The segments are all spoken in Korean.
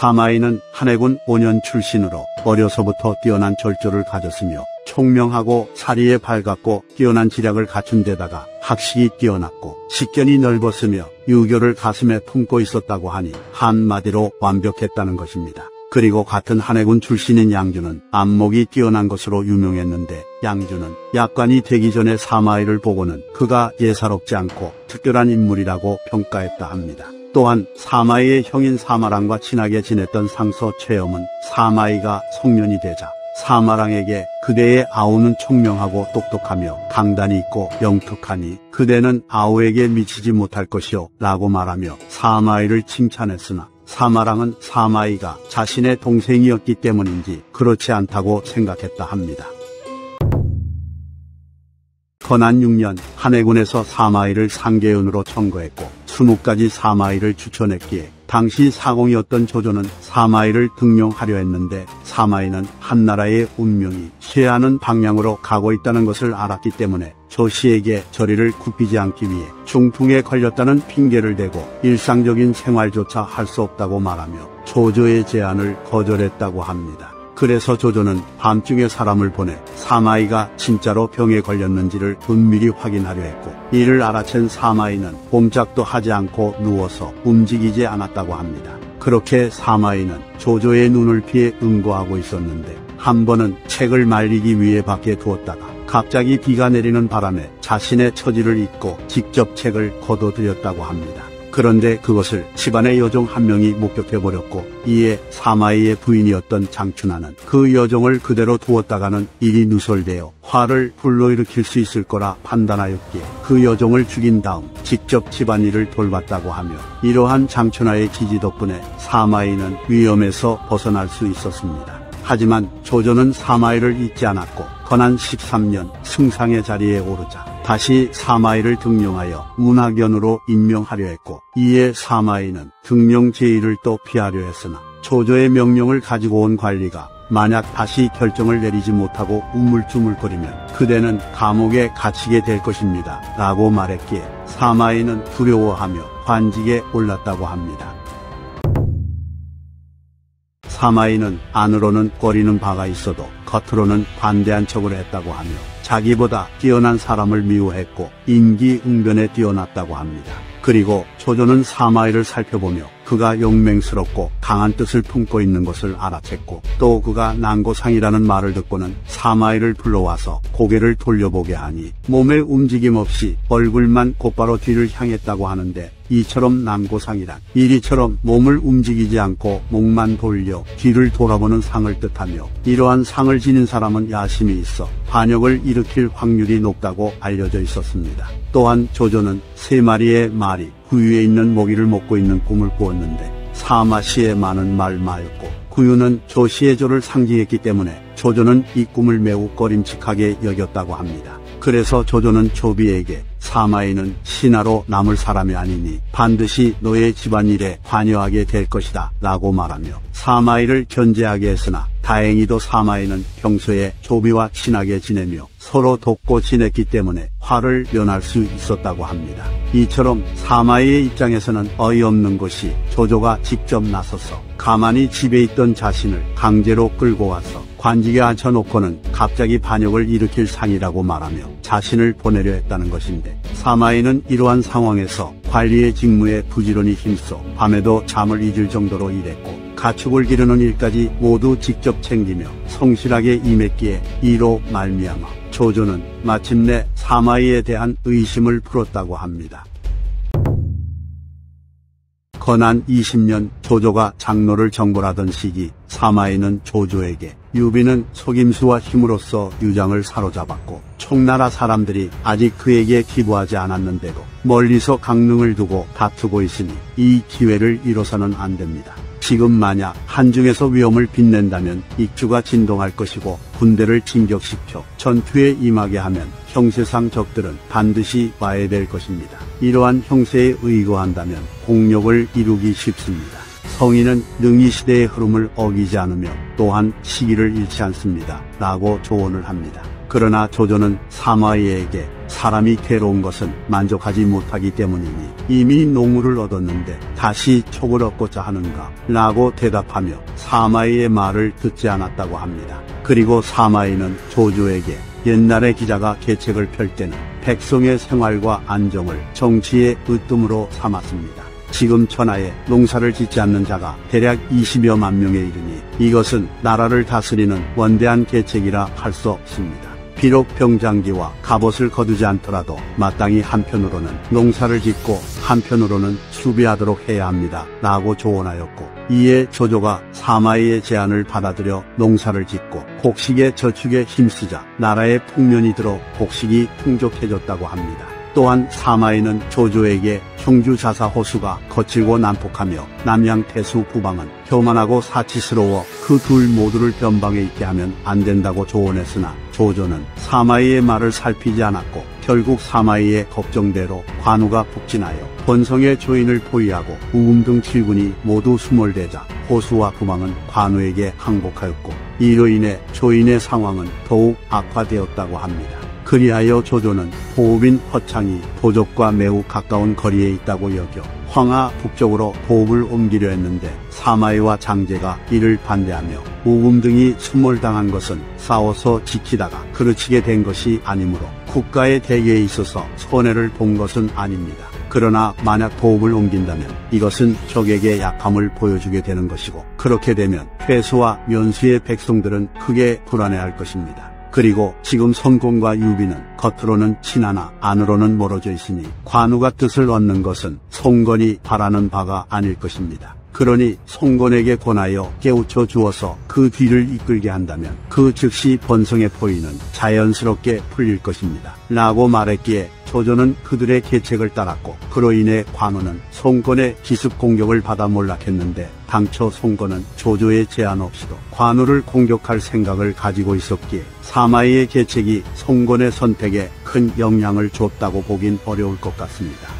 사마이는 한해군 5년 출신으로 어려서부터 뛰어난 절조를 가졌으며 총명하고 사리에 밝았고 뛰어난 지략을 갖춘 데다가 학식이 뛰어났고 식견이 넓었으며 유교를 가슴에 품고 있었다고 하니 한마디로 완벽했다는 것입니다. 그리고 같은 한해군 출신인 양주는 안목이 뛰어난 것으로 유명했는데 양주는 약관이 되기 전에 사마이를 보고는 그가 예사롭지 않고 특별한 인물이라고 평가했다 합니다. 또한 사마이의 형인 사마랑과 친하게 지냈던 상서 최엄은 사마이가 성년이 되자 사마랑에게 그대의 아우는 총명하고 똑똑하며 강단이 있고 영특하니 그대는 아우에게 미치지 못할 것이요 라고 말하며 사마이를 칭찬했으나 사마랑은 사마이가 자신의 동생이었기 때문인지 그렇지 않다고 생각했다 합니다. 건안 6년 한해군에서 사마이를 상계연으로 청거했고 20가지 사마이를 추천했기에 당시 사공이었던 조조는 사마이를 등용하려 했는데 사마이는 한나라의 운명이 쇠하는 방향으로 가고 있다는 것을 알았기 때문에 조씨에게 저리를 굽히지 않기 위해 중풍에 걸렸다는 핑계를 대고 일상적인 생활조차 할 수 없다고 말하며 조조의 제안을 거절했다고 합니다. 그래서 조조는 밤중에 사람을 보내 사마이가 진짜로 병에 걸렸는지를 은밀히 확인하려 했고 이를 알아챈 사마이는 꼼짝도 하지 않고 누워서 움직이지 않았다고 합니다. 그렇게 사마이는 조조의 눈을 피해 응고하고 있었는데 한 번은 책을 말리기 위해 밖에 두었다가 갑자기 비가 내리는 바람에 자신의 처지를 잊고 직접 책을 거둬들였다고 합니다. 그런데 그것을 집안의 여종 한 명이 목격해버렸고 이에 사마이의 부인이었던 장춘하는 그 여종을 그대로 두었다가는 일이 누설되어 화를 불러일으킬 수 있을 거라 판단하였기에 그 여종을 죽인 다음 직접 집안일을 돌봤다고 하며 이러한 장춘하의 지지 덕분에 사마이는 위험에서 벗어날 수 있었습니다. 하지만 조조는 사마이를 잊지 않았고 건한 13년 승상의 자리에 오르자 다시 사마이를 등용하여 문학연으로 임명하려 했고 이에 사마이는 등용 제의를 또 피하려 했으나 조조의 명령을 가지고 온 관리가 만약 다시 결정을 내리지 못하고 우물쭈물거리면 그대는 감옥에 갇히게 될 것입니다. 라고 말했기에 사마이는 두려워하며 관직에 올랐다고 합니다. 사마이는 안으로는 꺼리는 바가 있어도 겉으로는 관대한 척을 했다고 하며 자기보다 뛰어난 사람을 미워했고 인기응변에 뛰어났다고 합니다. 그리고 조조는 사마이를 살펴보며 그가 용맹스럽고 강한 뜻을 품고 있는 것을 알아챘고 또 그가 난고상이라는 말을 듣고는 사마이를 불러와서 고개를 돌려보게 하니 몸의 움직임 없이 얼굴만 곧바로 뒤를 향했다고 하는데 이처럼 난고상이란 이리처럼 몸을 움직이지 않고 목만 돌려 뒤를 돌아보는 상을 뜻하며 이러한 상을 지닌 사람은 야심이 있어 반역을 일으킬 확률이 높다고 알려져 있었습니다. 또한 조조는 세 마리의 말이 구유에 있는 모기를 먹고 있는 꿈을 꾸었는데 사마시의 많은 말마였고 구유는 조시의 조를 상징했기 때문에 조조는 이 꿈을 매우 꺼림칙하게 여겼다고 합니다. 그래서 조조는 조비에게 사마이는 신하로 남을 사람이 아니니 반드시 너의 집안일에 관여하게 될 것이다 라고 말하며 사마이를 견제하게 했으나 다행히도 사마이는 평소에 조비와 친하게 지내며 서로 돕고 지냈기 때문에 화를 면할 수 있었다고 합니다. 이처럼 사마이의 입장에서는 어이없는 것이 조조가 직접 나서서 가만히 집에 있던 자신을 강제로 끌고 와서 관직에 앉혀놓고는 갑자기 반역을 일으킬 상이라고 말하며 자신을 보내려 했다는 것인데 사마이는 이러한 상황에서 관리의 직무에 부지런히 힘써 밤에도 잠을 잊을 정도로 일했고 가축을 기르는 일까지 모두 직접 챙기며 성실하게 임했기에 이로 말미암아 조조는 마침내 사마이에 대한 의심을 풀었다고 합니다. 건안 20년 조조가 장로를 정벌하던 시기 사마의는 조조에게 유비는 속임수와 힘으로써 유장을 사로잡았고 총나라 사람들이 아직 그에게 귀부하지 않았는데도 멀리서 강릉을 두고 다투고 있으니 이 기회를 잃어서는 안 됩니다. 지금 만약 한중에서 위엄을 빛낸다면 익주가 진동할 것이고 군대를 진격시켜 전투에 임하게 하면 형세상 적들은 반드시 와해될 것입니다. 이러한 형세에 의거한다면 공력을 이루기 쉽습니다. 성인은 능히 시대의 흐름을 어기지 않으며 또한 시기를 잃지 않습니다. 라고 조언을 합니다. 그러나 조조는 사마이에게 사람이 괴로운 것은 만족하지 못하기 때문이니 이미 농우를 얻었는데 다시 촉을 얻고자 하는가 라고 대답하며 사마이의 말을 듣지 않았다고 합니다. 그리고 사마이는 조조에게 옛날에 기자가 계책을 펼 때는 백성의 생활과 안정을 정치의 으뜸으로 삼았습니다. 지금 천하에 농사를 짓지 않는 자가 대략 20여만 명에 이르니 이것은 나라를 다스리는 원대한 계책이라 할 수 없습니다. 비록 병장기와 갑옷을 거두지 않더라도 마땅히 한편으로는 농사를 짓고 한편으로는 수비하도록 해야 합니다. 라고 조언하였고 이에 조조가 사마이의 제안을 받아들여 농사를 짓고 곡식의 저축에 힘쓰자 나라의 풍년이 들어 곡식이 풍족해졌다고 합니다. 또한 사마이는 조조에게 형주 자사 호수가 거칠고 난폭하며 남양 태수 부방은 교만하고 사치스러워 그 둘 모두를 변방에 있게 하면 안 된다고 조언했으나 조조는 사마이의 말을 살피지 않았고 결국 사마이의 걱정대로 관우가 북진하여 본성의 조인을 포위하고 우금 등 7군이 모두 수몰되자 호수와 부방은 관우에게 항복하였고 이로 인해 조인의 상황은 더욱 악화되었다고 합니다. 그리하여 조조는 보읍인 허창이 도적과 매우 가까운 거리에 있다고 여겨 황하 북쪽으로 보읍을 옮기려 했는데 사마이와 장제가 이를 반대하며 우금 등이 수몰당한 것은 싸워서 지키다가 그르치게 된 것이 아니므로 국가의 대계에 있어서 손해를 본 것은 아닙니다. 그러나 만약 보읍을 옮긴다면 이것은 적에게 약함을 보여주게 되는 것이고 그렇게 되면 회수와 면수의 백성들은 크게 불안해할 것입니다. 그리고 지금 손권과 유비는 겉으로는 친하나 안으로는 멀어져 있으니 관우가 뜻을 얻는 것은 손권이 바라는 바가 아닐 것입니다. 그러니 손권에게 권하여 깨우쳐 주어서 그 뒤를 이끌게 한다면 그 즉시 번성의 포위는 자연스럽게 풀릴 것입니다. 라고 말했기에 조조는 그들의 계책을 따랐고 그로 인해 관우는 손권의 기습 공격을 받아 몰락했는데 당초 손권은 조조의 제안 없이도 관우를 공격할 생각을 가지고 있었기에 사마의의 계책이 손권의 선택에 큰 영향을 줬다고 보긴 어려울 것 같습니다.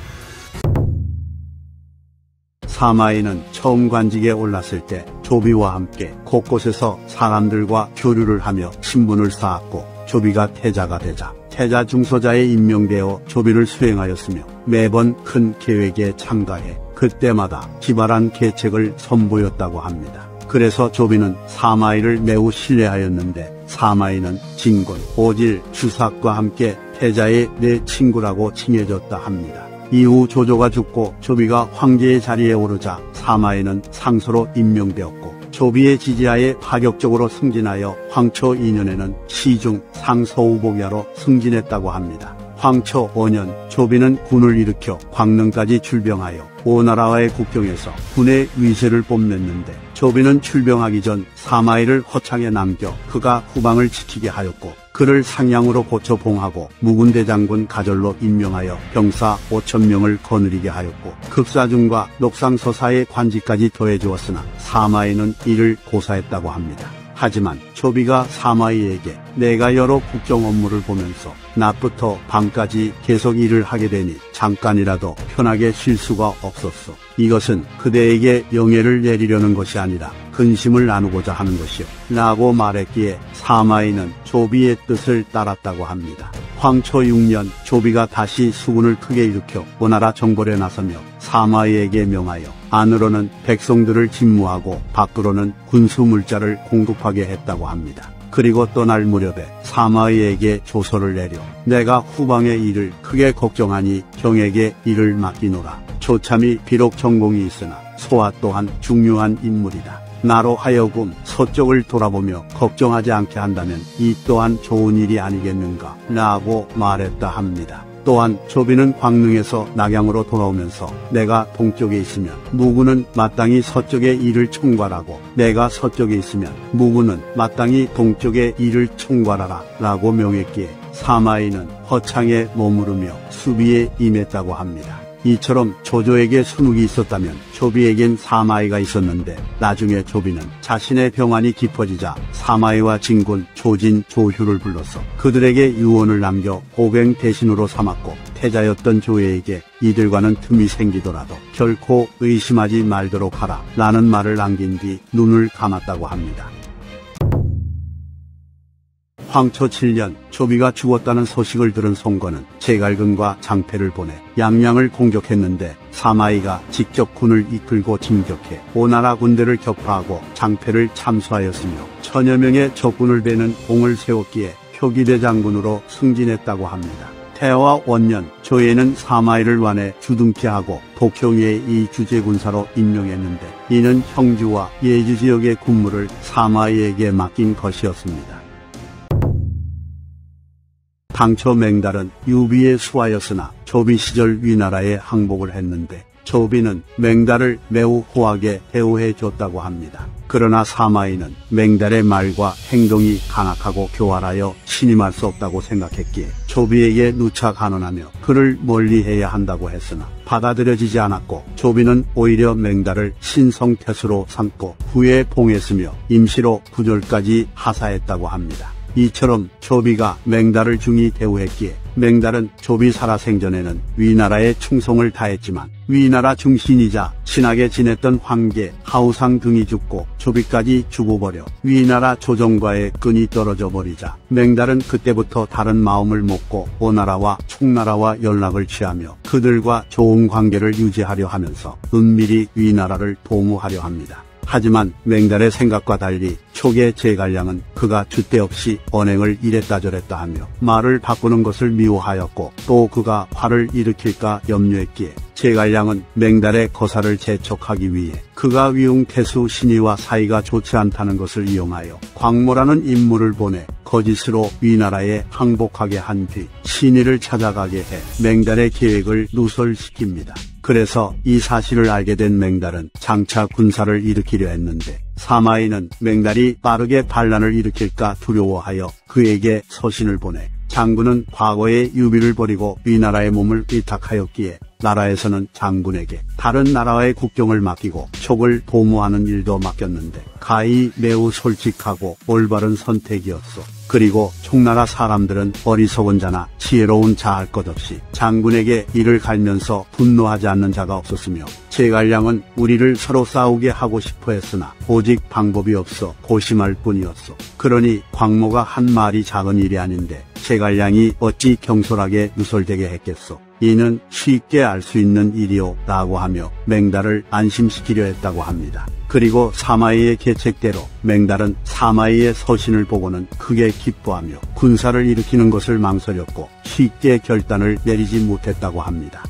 사마이는 처음 관직에 올랐을 때 조비와 함께 곳곳에서 사람들과 교류를 하며 신분을 쌓았고 조비가 태자가 되자 태자 중소자에 임명되어 조비를 수행하였으며 매번 큰 계획에 참가해 그때마다 기발한 계책을 선보였다고 합니다. 그래서 조비는 사마이를 매우 신뢰하였는데 사마이는 진곤, 오질, 주삭과 함께 태자의 내 친구라고 칭해졌다 합니다. 이후 조조가 죽고 조비가 황제의 자리에 오르자 사마이는 상소로 임명되었고 조비의 지지하에 파격적으로 승진하여 황초 2년에는 시중 상서우복야로 승진했다고 합니다. 황초 5년 조비는 군을 일으켜 광릉까지 출병하여 오나라와의 국경에서 군의 위세를 뽐냈는데 조비는 출병하기 전 사마이를 허창에 남겨 그가 후방을 지키게 하였고 그를 상향으로 고쳐 봉하고 무군대 장군 가절로 임명하여 병사 5천 명을 거느리게 하였고 급사중과 녹상서사의 관직까지 더해 주었으나 사마이는 이를 고사했다고 합니다. 하지만 조비가 사마이에게 내가 여러 국정 업무를 보면서 낮부터 밤까지 계속 일을 하게 되니 잠깐이라도 편하게 쉴 수가 없었어. 이것은 그대에게 영예를 내리려는 것이 아니라 근심을 나누고자 하는 것이요. 라고 말했기에 사마이는 조비의 뜻을 따랐다고 합니다. 황초 6년 조비가 다시 수군을 크게 일으켜 오나라 정벌에 나서며 사마이에게 명하여 안으로는 백성들을 진무하고 밖으로는 군수 물자를 공급하게 했다고 합니다. 그리고 떠날 무렵에 사마이에게 조서를 내려 내가 후방의 일을 크게 걱정하니 경에게 일을 맡기노라. 조참이 비록 전공이 있으나 소아 또한 중요한 인물이다. 나로 하여금 서쪽을 돌아보며 걱정하지 않게 한다면 이 또한 좋은 일이 아니겠는가 라고 말했다 합니다. 또한 조비는 광릉에서 낙양으로 돌아오면서 내가 동쪽에 있으면 무구는 마땅히 서쪽의 일을 총괄하고 내가 서쪽에 있으면 무구는 마땅히 동쪽의 일을 총괄하라 라고 명했기에 사마이는 허창에 머무르며 수비에 임했다고 합니다. 이처럼 조조에게 순욱이 있었다면 조비에겐 사마이가 있었는데 나중에 조비는 자신의 병환이 깊어지자 사마이와 진군, 조진, 조휴를 불러서 그들에게 유언을 남겨 고갱 대신으로 삼았고 태자였던 조에게 이들과는 틈이 생기더라도 결코 의심하지 말도록 하라 라는 말을 남긴 뒤 눈을 감았다고 합니다. 황초 7년 조비가 죽었다는 소식을 들은 송건은 제갈근과 장패를 보내 양양을 공격했는데 사마이가 직접 군을 이끌고 진격해 오나라 군대를 격파하고 장패를 참수하였으며 천여 명의 적군을 베는 공을 세웠기에 표기대 장군으로 승진했다고 합니다. 태화 원년 조예는 사마이를 완해 주둔케 하고 독형의 이 주재군사로 임명했는데 이는 형주와 예주 지역의 군무를 사마이에게 맡긴 것이었습니다. 당초 맹달은 유비의 수하였으나 조비 시절 위나라에 항복을 했는데 조비는 맹달을 매우 호하게 대우해 줬다고 합니다. 그러나 사마이는 맹달의 말과 행동이 간악하고 교활하여 신임할 수 없다고 생각했기에 조비에게 누차 간언하며 그를 멀리해야 한다고 했으나 받아들여지지 않았고 조비는 오히려 맹달을 신성태수로 삼고 후에 봉했으며 임시로 구절까지 하사했다고 합니다. 이처럼 조비가 맹달을 중히 대우했기에 맹달은 조비 살아생전에는 위나라에 충성을 다했지만 위나라 중신이자 친하게 지냈던 황계, 하우상 등이 죽고 조비까지 죽어버려 위나라 조정과의 끈이 떨어져 버리자 맹달은 그때부터 다른 마음을 먹고 오나라와 총나라와 연락을 취하며 그들과 좋은 관계를 유지하려 하면서 은밀히 위나라를 도모하려 합니다. 하지만 맹달의 생각과 달리 초계 제갈량은 그가 주대 없이 언행을 이랬다 저랬다 하며 말을 바꾸는 것을 미워하였고 또 그가 화를 일으킬까 염려했기에 제갈량은 맹달의 거사를 재촉하기 위해 그가 위웅태수 신이와 사이가 좋지 않다는 것을 이용하여 광모라는 인물을 보내 거짓으로 위나라에 항복하게 한 뒤 신이를 찾아가게 해 맹달의 계획을 누설시킵니다. 그래서 이 사실을 알게 된 맹달은 장차 군사를 일으키려 했는데 사마이는 맹달이 빠르게 반란을 일으킬까 두려워하여 그에게 서신을 보내 장군은 과거에 유비를 버리고 위나라의 몸을 위탁하였기에 나라에서는 장군에게 다른 나라의 국경을 맡기고 촉을 도모하는 일도 맡겼는데 가히 매우 솔직하고 올바른 선택이었소. 그리고 총나라 사람들은 어리석은 자나 지혜로운 자 할 것 없이 장군에게 이를 갈면서 분노하지 않는 자가 없었으며 제갈량은 우리를 서로 싸우게 하고 싶어 했으나 오직 방법이 없어 고심할 뿐이었소. 그러니 광모가 한 말이 작은 일이 아닌데 제갈량이 어찌 경솔하게 누설되게 했겠소. 이는 쉽게 알 수 있는 일이오 라고 하며 맹달을 안심시키려 했다고 합니다. 그리고 사마이의 계책대로 맹달은 사마이의 서신을 보고는 크게 기뻐하며 군사를 일으키는 것을 망설였고 쉽게 결단을 내리지 못했다고 합니다.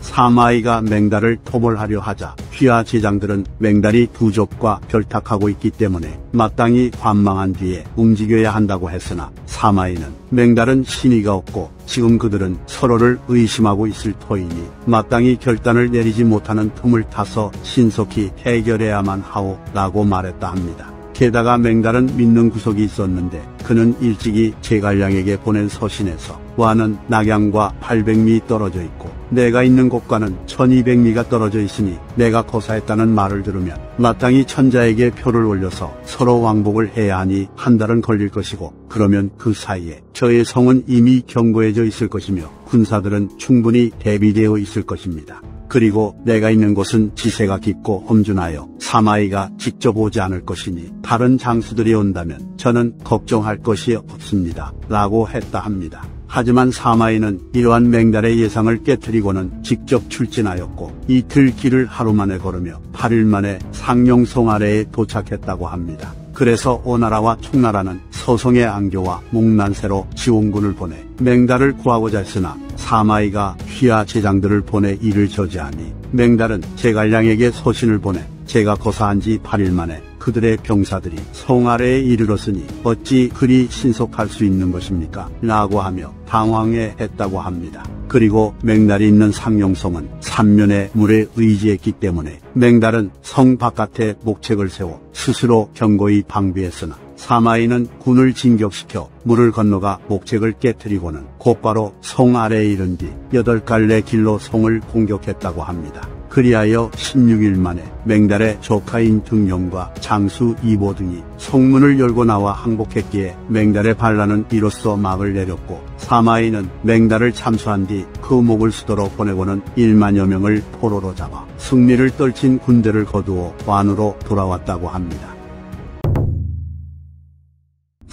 사마이가 맹달을 토벌하려 하자 휘하 제장들은 맹달이 부족과 결탁하고 있기 때문에 마땅히 관망한 뒤에 움직여야 한다고 했으나 사마이는 맹달은 신의가 없고 지금 그들은 서로를 의심하고 있을 터이니 마땅히 결단을 내리지 못하는 틈을 타서 신속히 해결해야만 하오라고 말했다 합니다. 게다가 맹달은 믿는 구석이 있었는데 그는 일찍이 제갈량에게 보낸 서신에서 와는 낙양과 800리 떨어져 있고 내가 있는 곳과는 1200리가 떨어져 있으니 내가 거사했다는 말을 들으면 마땅히 천자에게 표를 올려서 서로 왕복을 해야 하니 한 달은 걸릴 것이고 그러면 그 사이에 저의 성은 이미 경고해져 있을 것이며 군사들은 충분히 대비되어 있을 것입니다. 그리고 내가 있는 곳은 지세가 깊고 험준하여 사마이가 직접 오지 않을 것이니 다른 장수들이 온다면 저는 걱정할 것이 없습니다. 라고 했다 합니다. 하지만 사마이는 이러한 맹달의 예상을 깨뜨리고는 직접 출진하였고 이틀 길을 하루 만에 걸으며 8일 만에 상용성 아래에 도착했다고 합니다. 그래서 오나라와 총나라는 서성의 안교와 목난세로 지원군을 보내 맹달을 구하고자 했으나 사마이가 휘하 제장들을 보내 이를 저지하니 맹달은 제갈량에게 서신을 보내 제가 거사한 지 8일 만에 그들의 병사들이 성 아래에 이르렀으니 어찌 그리 신속할 수 있는 것입니까? 라고 하며 당황해 했다고 합니다. 그리고 맹달이 있는 상용성은 삼면의 물에 의지했기 때문에 맹달은 성 바깥에 목책을 세워 스스로 경고히 방비했으나 사마이는 군을 진격시켜 물을 건너가 목책을 깨뜨리고는 곧바로 성 아래에 이른 뒤 여덟 갈래 길로 성을 공격했다고 합니다. 그리하여 16일 만에 맹달의 조카인 등용과 장수 이보 등이 성문을 열고 나와 항복했기에 맹달의 반란은 이로써 막을 내렸고 사마이는 맹달을 참수한 뒤 그 목을 수도로 보내고는 1만여 명을 포로로 잡아 승리를 떨친 군대를 거두어 관으로 돌아왔다고 합니다.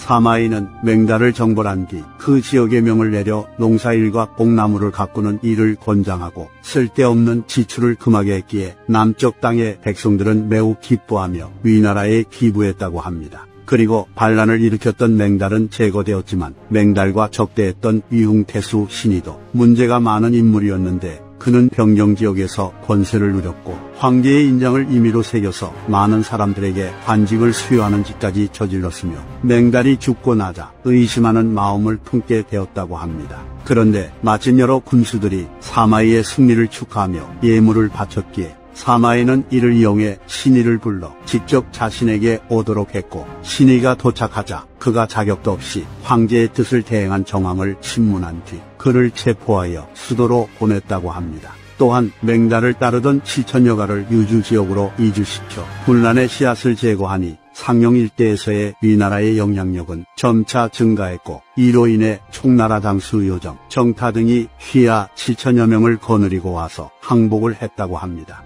사마이는 맹달을 정벌한 뒤 그 지역의 명을 내려 농사일과 뽕나무를 가꾸는 일을 권장하고 쓸데없는 지출을 금하게 했기에 남쪽 땅의 백성들은 매우 기뻐하며 위나라에 기부했다고 합니다. 그리고 반란을 일으켰던 맹달은 제거되었지만 맹달과 적대했던 위흥태수 신이도 문제가 많은 인물이었는데 그는 병영 지역에서 권세를 누렸고 황제의 인장을 임의로 새겨서 많은 사람들에게 관직을 수여하는 짓까지 저질렀으며 맹달이 죽고 나자 의심하는 마음을 품게 되었다고 합니다. 그런데 마침 여러 군수들이 사마이의 승리를 축하하며 예물을 바쳤기에 사마이는 이를 이용해 신의를 불러 직접 자신에게 오도록 했고 신의가 도착하자 그가 자격도 없이 황제의 뜻을 대행한 정황을 신문한 뒤 그를 체포하여 수도로 보냈다고 합니다. 또한 맹달을 따르던 7천여 가를 유주 지역으로 이주시켜 분란의 씨앗을 제거하니 상용 일대에서의 위나라의 영향력은 점차 증가했고 이로 인해 총나라 장수 요정, 정타 등이 휘하 7천여 명을 거느리고 와서 항복을 했다고 합니다.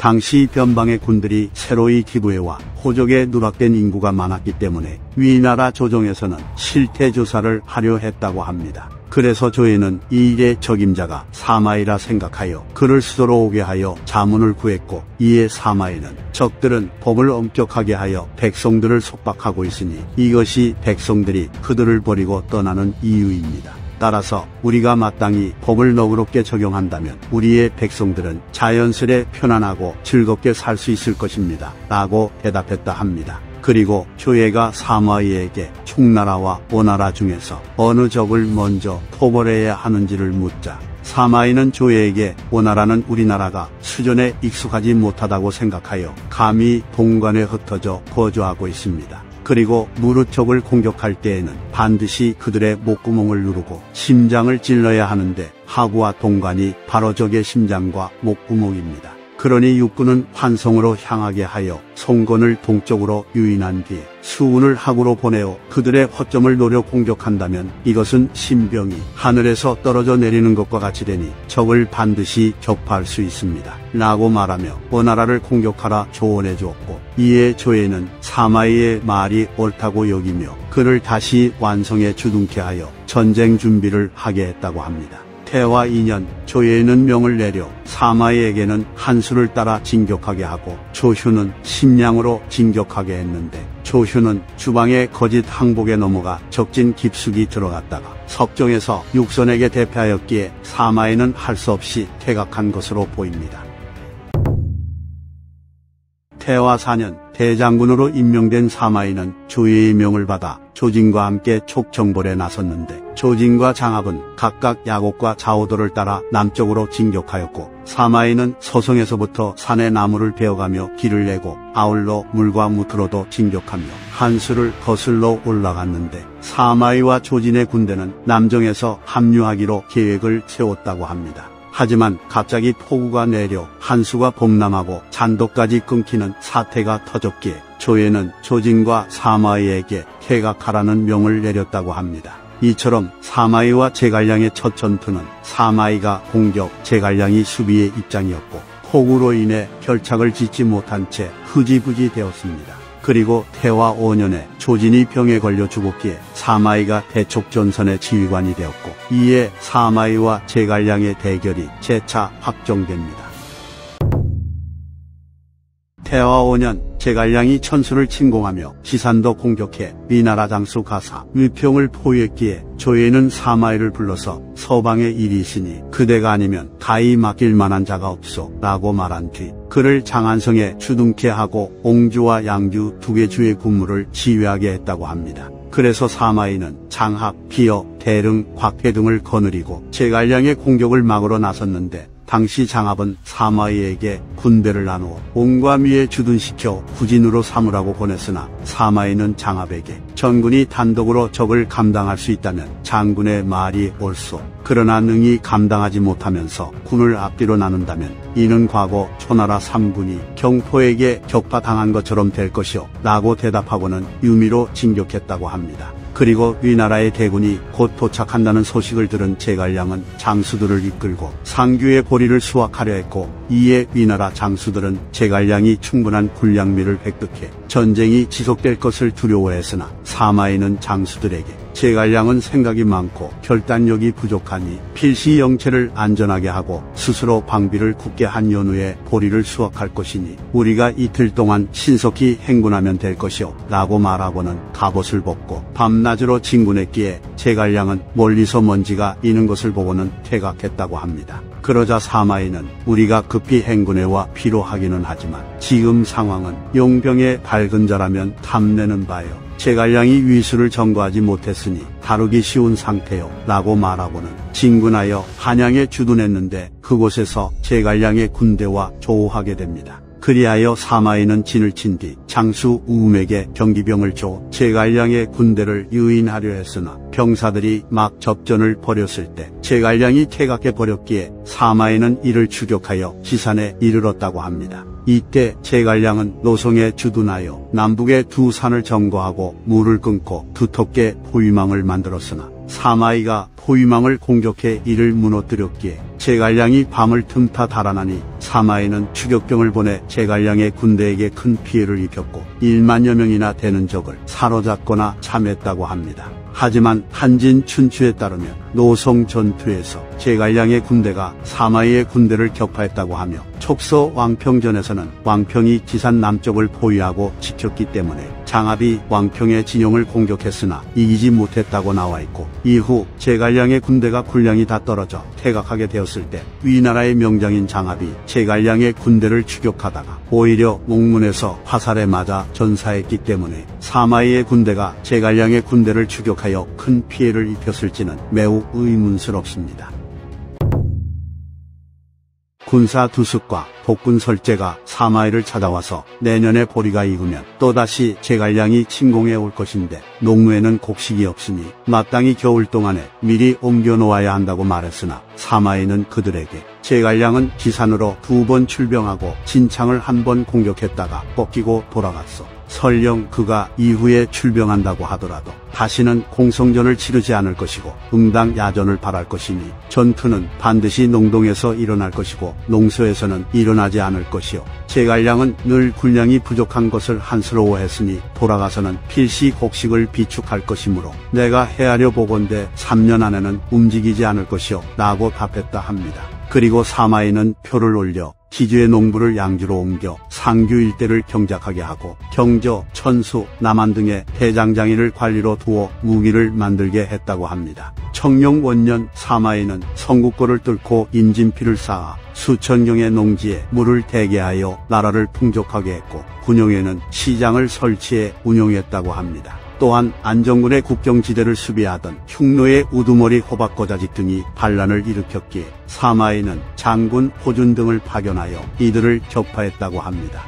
당시 변방의 군들이 새로이 기부해와 호적에 누락된 인구가 많았기 때문에 위나라 조정에서는 실태 조사를 하려 했다고 합니다. 그래서 조에는 이 일의 적임자가 사마이라 생각하여 그를 수도로 오게 하여 자문을 구했고 이에 사마이는 적들은 법을 엄격하게 하여 백성들을 속박하고 있으니 이것이 백성들이 그들을 버리고 떠나는 이유입니다. 따라서 우리가 마땅히 법을 너그럽게 적용한다면 우리의 백성들은 자연스레 편안하고 즐겁게 살 수 있을 것입니다. 라고 대답했다 합니다. 그리고 조예가 사마이에게 총나라와 오나라 중에서 어느 적을 먼저 포벌해야 하는지를 묻자 사마이는 조예에게 오나라는 우리나라가 수전에 익숙하지 못하다고 생각하여 감히 동관에 흩어져 거주하고 있습니다. 그리고 무르쪽을 공격할 때에는 반드시 그들의 목구멍을 누르고 심장을 찔러야 하는데 하구와 동관이 바로 적의 심장과 목구멍입니다. 그러니 육군은 환성으로 향하게 하여 송건을 동쪽으로 유인한 뒤 수군을 하구로 보내어 그들의 허점을 노려 공격한다면 이것은 신병이 하늘에서 떨어져 내리는 것과 같이 되니 적을 반드시 격파할 수 있습니다. 라고 말하며 원나라를 공격하라 조언해 주었고 이에 조에는 사마이의 말이 옳다고 여기며 그를 다시 완성에 주둔케 하여 전쟁 준비를 하게 했다고 합니다. 태와 2년 조예는 명을 내려 사마이에게는 한수를 따라 진격하게 하고 조휴는 심량으로 진격하게 했는데 조휴는 주방의 거짓 항복에 넘어가 적진 깊숙이 들어갔다가 석정에서 육선에게 대패하였기에 사마이는 할 수 없이 퇴각한 것으로 보입니다. 태화 4년 대장군으로 임명된 사마이는 조예의 명을 받아 조진과 함께 촉정벌에 나섰는데 조진과 장합은 각각 야곡과 자오도를 따라 남쪽으로 진격하였고 사마이는 서성에서부터 산의 나무를 베어가며 길을 내고 아울러 물과 무트로도 진격하며 한수를 거슬러 올라갔는데 사마이와 조진의 군대는 남정에서 합류하기로 계획을 세웠다고 합니다. 하지만 갑자기 폭우가 내려 한수가 범람하고 잔도까지 끊기는 사태가 터졌기에 조예는 조진과 사마이에게 퇴각하라는 명을 내렸다고 합니다. 이처럼 사마이와 제갈량의 첫 전투는 사마이가 공격, 제갈량이 수비의 입장이었고 폭우로 인해 결착을 짓지 못한 채 흐지부지 되었습니다. 그리고 태화 5년에 조진이 병에 걸려 죽었기에 사마이가 대촉전선의 지휘관이 되었고 이에 사마이와 제갈량의 대결이 재차 확정됩니다. 태화 5년 제갈량이 천수를 침공하며 지산도 공격해 위나라 장수 가사 위평을 포위했기에 조예는 사마이를 불러서 서방의 일이 있으니 그대가 아니면 가히 맡길 만한 자가 없소 라고 말한 뒤 그를 장안성에 주둔케 하고 옹주와 양주 두 개 주의 군무를 지휘하게 했다고 합니다. 그래서 사마이는 장합, 비어, 대릉, 곽해 등을 거느리고 제갈량의 공격을 막으러 나섰는데 당시 장합은 사마이에게 군대를 나누어 온과 미에 주둔시켜 후진으로 삼으라고 보냈으나 사마이는 장합에게 전군이 단독으로 적을 감당할 수 있다면 장군의 말이 옳소. 그러나 능히 감당하지 못하면서 군을 앞뒤로 나눈다면 이는 과거 초나라 3군이 경포에게 격파당한 것처럼 될 것이오 라고 대답하고는 유미로 진격했다고 합니다. 그리고 위나라의 대군이 곧 도착한다는 소식을 들은 제갈량은 장수들을 이끌고 상규의 보리를 수확하려 했고 이에 위나라 장수들은 제갈량이 충분한 군량미를 획득해 전쟁이 지속될 것을 두려워했으나 사마이는 장수들에게 제갈량은 생각이 많고 결단력이 부족하니 필시 영체를 안전하게 하고 스스로 방비를 굳게 한 연후에 보리를 수확할 것이니 우리가 이틀 동안 신속히 행군하면 될 것이오 라고 말하고는 갑옷을 벗고 밤낮으로 진군했기에 제갈량은 멀리서 먼지가 이는 것을 보고는 퇴각했다고 합니다. 그러자 사마이는 우리가 급히 행군해와 피로하기는 하지만 지금 상황은 용병의 밝은 자라면 탐내는 바요. 제갈량이 위수를 점거하지 못했으니 다루기 쉬운 상태요. 라고 말하고는 진군하여 한양에 주둔했는데 그곳에서 제갈량의 군대와 조우하게 됩니다. 그리하여 사마이는 진을 친 뒤 장수 우음에게 경기병을 줘 제갈량의 군대를 유인하려 했으나 병사들이 막 접전을 벌였을 때 제갈량이 퇴각해 버렸기에 사마이는 이를 추격하여 지산에 이르렀다고 합니다. 이때 제갈량은 노성에 주둔하여 남북의 두 산을 점거하고 물을 끊고 두텁게 포위망을 만들었으나 사마이가 포위망을 공격해 이를 무너뜨렸기에 제갈량이 밤을 틈타 달아나니 사마이는 추격병을 보내 제갈량의 군대에게 큰 피해를 입혔고 1만여 명이나 되는 적을 사로잡거나 참했다고 합니다. 하지만 한진 춘추에 따르면 노성 전투에서 제갈량의 군대가 사마이의 군대를 격파했다고 하며 촉서 왕평전에서는 왕평이 지산 남쪽을 포위하고 지켰기 때문에 장압이 왕평의 진영을 공격했으나 이기지 못했다고 나와 있고 이후 제갈량의 군대가 군량이 다 떨어져 퇴각하게 되었을 때 위나라의 명장인 장압이 제갈량의 군대를 추격하다가 오히려 목문에서 화살에 맞아 전사했기 때문에 사마이의 군대가 제갈량의 군대를 추격하여 큰 피해를 입혔을지는 매우 의문스럽습니다. 군사 두습과 복군 설제가 사마이를 찾아와서 내년에 보리가 익으면 또다시 제갈량이 침공해 올 것인데 농무에는 곡식이 없으니 마땅히 겨울 동안에 미리 옮겨 놓아야 한다고 말했으나 사마이는 그들에게 제갈량은 지산으로 두 번 출병하고 진창을 한 번 공격했다가 꺾이고 돌아갔어. 설령 그가 이후에 출병한다고 하더라도 다시는 공성전을 치르지 않을 것이고 응당 야전을 바랄 것이니 전투는 반드시 농동에서 일어날 것이고 농서에서는 일어나지 않을 것이요. 제갈량은 늘 군량이 부족한 것을 한스러워했으니 돌아가서는 필시 곡식을 비축할 것이므로 내가 헤아려 보건대 3년 안에는 움직이지 않을 것이요. 라고 답했다 합니다. 그리고 사마이는 표를 올려 기주의 농부를 양주로 옮겨 상규 일대를 경작하게 하고 경저, 천수, 남한 등의 대장장이를 관리로 두어 무기를 만들게 했다고 합니다. 청룡 원년 사마이는 성국고를 뚫고 인진피를 쌓아 수천 경의 농지에 물을 대게 하여 나라를 풍족하게 했고 군용에는 시장을 설치해 운용했다고 합니다. 또한 안정군의 국경지대를 수비하던 흉노의 우두머리 호박고자직 등이 반란을 일으켰기에 사마이는 장군 호준 등을 파견하여 이들을 격파했다고 합니다.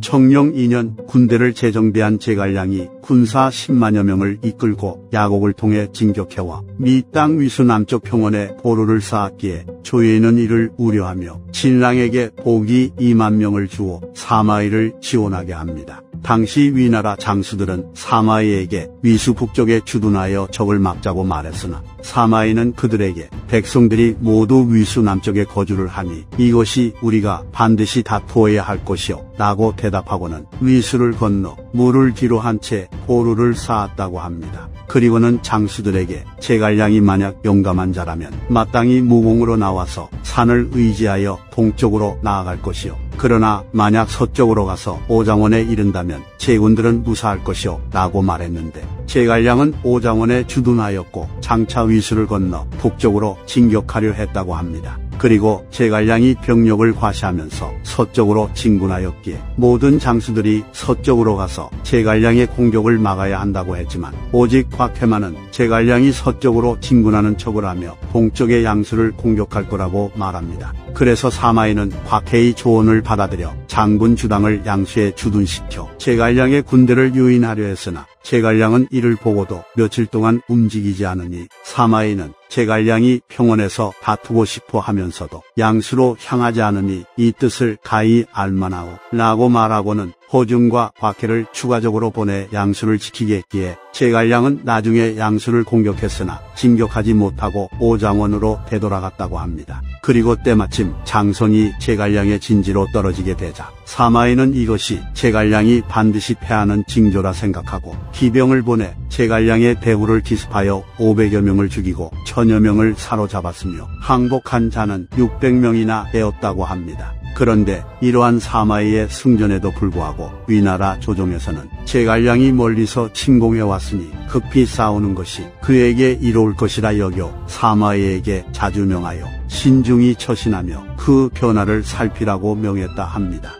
청령 2년 군대를 재정비한 제갈량이 군사 10만여 명을 이끌고 야곡을 통해 진격해와 미 땅 위수 남쪽 평원에 보루를 쌓았기에 조예는 이를 우려하며 신랑에게 복이 2만 명을 주어 사마이를 지원하게 합니다. 당시 위나라 장수들은 사마이에게 위수 북쪽에 주둔하여 적을 막자고 말했으나 사마이는 그들에게 백성들이 모두 위수 남쪽에 거주를 하니 이것이 우리가 반드시 다투어야 할 것이요 라고 대답하고는 위수를 건너 물을 뒤로 한 채 보루를 쌓았다고 합니다. 그리고는 장수들에게 제갈량이 만약 용감한 자라면 마땅히 무공으로 나와서 산을 의지하여 동쪽으로 나아갈 것이요. 그러나 만약 서쪽으로 가서 오장원에 이른다면 제군들은 무사할 것이요. 라고 말했는데 제갈량은 오장원에 주둔하였고 장차 위수를 건너 북쪽으로 진격하려 했다고 합니다. 그리고 제갈량이 병력을 과시하면서 서쪽으로 진군하였기에 모든 장수들이 서쪽으로 가서 제갈량의 공격을 막아야 한다고 했지만 오직 곽해만은 제갈량이 서쪽으로 진군하는 척을 하며 동쪽의 양수를 공격할 거라고 말합니다. 그래서 사마이는 곽해의 조언을 받아들여 장군 주당을 양수에 주둔시켜 제갈량의 군대를 유인하려 했으나 제갈량은 이를 보고도 며칠 동안 움직이지 않으니 사마이는 제갈량이 평원에서 다투고 싶어 하면서도 양수로 향하지 않으니 이 뜻을 가히 알만하오 라고 말하고는 호중과 곽해를 추가적으로 보내 양수를 지키게 했기에 제갈량은 나중에 양수를 공격했으나 진격하지 못하고 오장원으로 되돌아갔다고 합니다. 그리고 때마침 장선이 제갈량의 진지로 떨어지게 되자 사마이는 이것이 제갈량이 반드시 패하는 징조라 생각하고 기병을 보내 제갈량의 배후를 기습하여 500여 명을 죽이고 천여 명을 사로잡았으며 항복한 자는 600명이나 되었다고 합니다. 그런데 이러한 사마이의 승전에도 불구하고 위나라 조정에서는 제갈량이 멀리서 침공해 왔으니 급히 싸우는 것이 그에게 이로울 것이라 여겨 사마이에게 자주 명하여 신중히 처신하며 그 변화를 살피라고 명했다 합니다.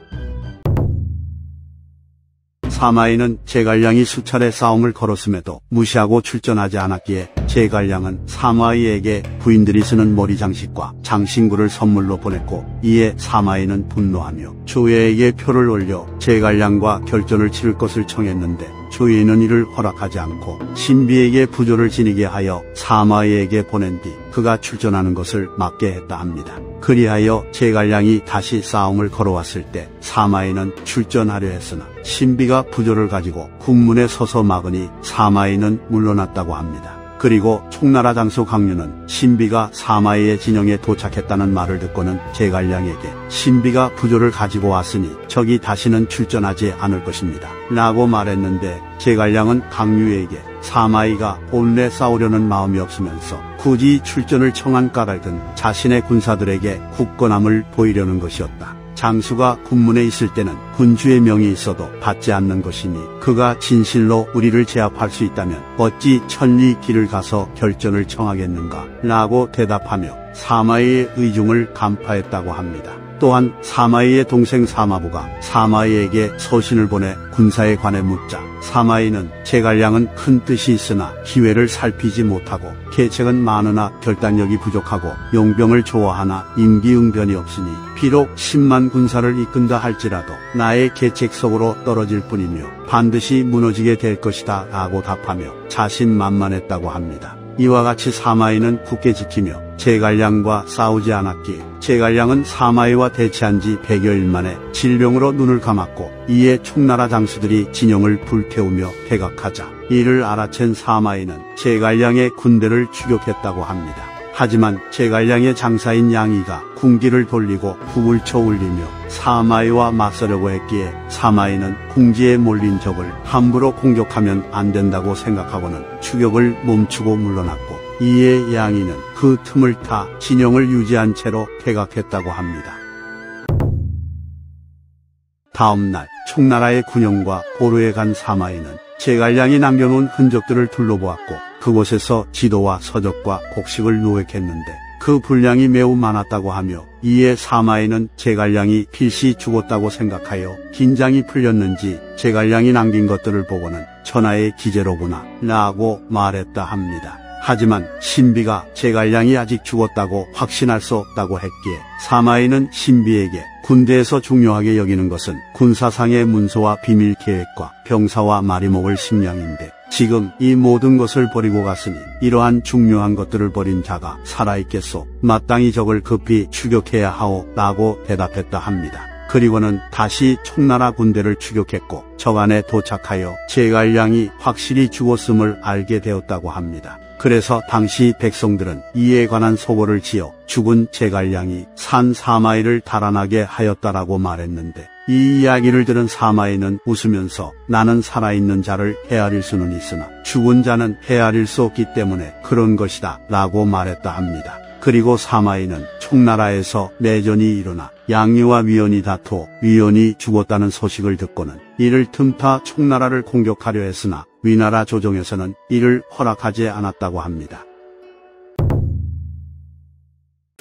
사마이는 제갈량이 수차례 싸움을 걸었음에도 무시하고 출전하지 않았기에 제갈량은 사마이에게 부인들이 쓰는 머리 장식과 장신구를 선물로 보냈고 이에 사마이는 분노하며 조예에게 표를 올려 제갈량과 결전을 치를 것을 청했는데 조예는 이를 허락하지 않고 신비에게 부조를 지니게 하여 사마이에게 보낸 뒤 그가 출전하는 것을 막게 했다 합니다. 그리하여 제갈량이 다시 싸움을 걸어왔을 때 사마이는 출전하려 했으나 신비가 부조를 가지고 군문에 서서 막으니 사마이는 물러났다고 합니다. 그리고 총나라 장수 강류는 신비가 사마이의 진영에 도착했다는 말을 듣고는 제갈량에게 신비가 부조를 가지고 왔으니 적이 다시는 출전하지 않을 것입니다. 라고 말했는데 제갈량은 강류에게 사마이가 본래 싸우려는 마음이 없으면서 굳이 출전을 청한 까닭은 자신의 군사들에게 굳건함을 보이려는 것이었다. 장수가 군문에 있을 때는 군주의 명이 있어도 받지 않는 것이니 그가 진실로 우리를 제압할 수 있다면 어찌 천리 길을 가서 결전을 청하겠는가 라고 대답하며 사마이의 의중을 간파했다고 합니다. 또한 사마이의 동생 사마부가 사마이에게 서신을 보내 군사에 관해 묻자 사마이는 제갈량은 큰 뜻이 있으나 기회를 살피지 못하고 계책은 많으나 결단력이 부족하고 용병을 좋아하나 임기응변이 없으니 비록 10만 군사를 이끈다 할지라도 나의 계책 속으로 떨어질 뿐이며 반드시 무너지게 될 것이다 라고 답하며 자신만만했다고 합니다. 이와 같이 사마이는 굳게 지키며 제갈량과 싸우지 않았기에 제갈량은 사마이와 대치한 지 100여일 만에 질병으로 눈을 감았고 이에 총나라 장수들이 진영을 불태우며 대각하자 이를 알아챈 사마이는 제갈량의 군대를 추격했다고 합니다. 하지만 제갈량의 장사인 양이가 궁기를 돌리고 북을 쳐 울리며 사마이와 맞서려고 했기에 사마이는 궁지에 몰린 적을 함부로 공격하면 안 된다고 생각하고는 추격을 멈추고 물러났고 이에 양이는 그 틈을 타 진영을 유지한 채로 퇴각했다고 합니다. 다음 날 총나라의 군영과 보루에 간 사마이는 제갈량이 남겨놓은 흔적들을 둘러보았고 그곳에서 지도와 서적과 곡식을 노획했는데 그 분량이 매우 많았다고 하며 이에 사마이는 제갈량이 필시 죽었다고 생각하여 긴장이 풀렸는지 제갈량이 남긴 것들을 보고는 천하의 기재로구나 라고 말했다 합니다. 하지만 신비가 제갈량이 아직 죽었다고 확신할 수 없다고 했기에 사마이는 신비에게 군대에서 중요하게 여기는 것은 군사상의 문서와 비밀 계획과 병사와 마리목을 식량인데 지금 이 모든 것을 버리고 갔으니 이러한 중요한 것들을 버린 자가 살아있겠소. 마땅히 적을 급히 추격해야 하오. 라고 대답했다 합니다. 그리고는 다시 총나라 군대를 추격했고 적안에 도착하여 제갈량이 확실히 죽었음을 알게 되었다고 합니다. 그래서 당시 백성들은 이에 관한 소고를 지어 죽은 제갈량이 산 사마이를 달아나게 하였다라고 말했는데 이 이야기를 들은 사마이는 웃으면서 나는 살아있는 자를 헤아릴 수는 있으나 죽은 자는 헤아릴 수 없기 때문에 그런 것이다 라고 말했다 합니다. 그리고 사마이는 총나라에서 내전이 일어나 양유와 위원이 다투어 위원이 죽었다는 소식을 듣고는 이를 틈타 총나라를 공격하려 했으나 위나라 조정에서는 이를 허락하지 않았다고 합니다.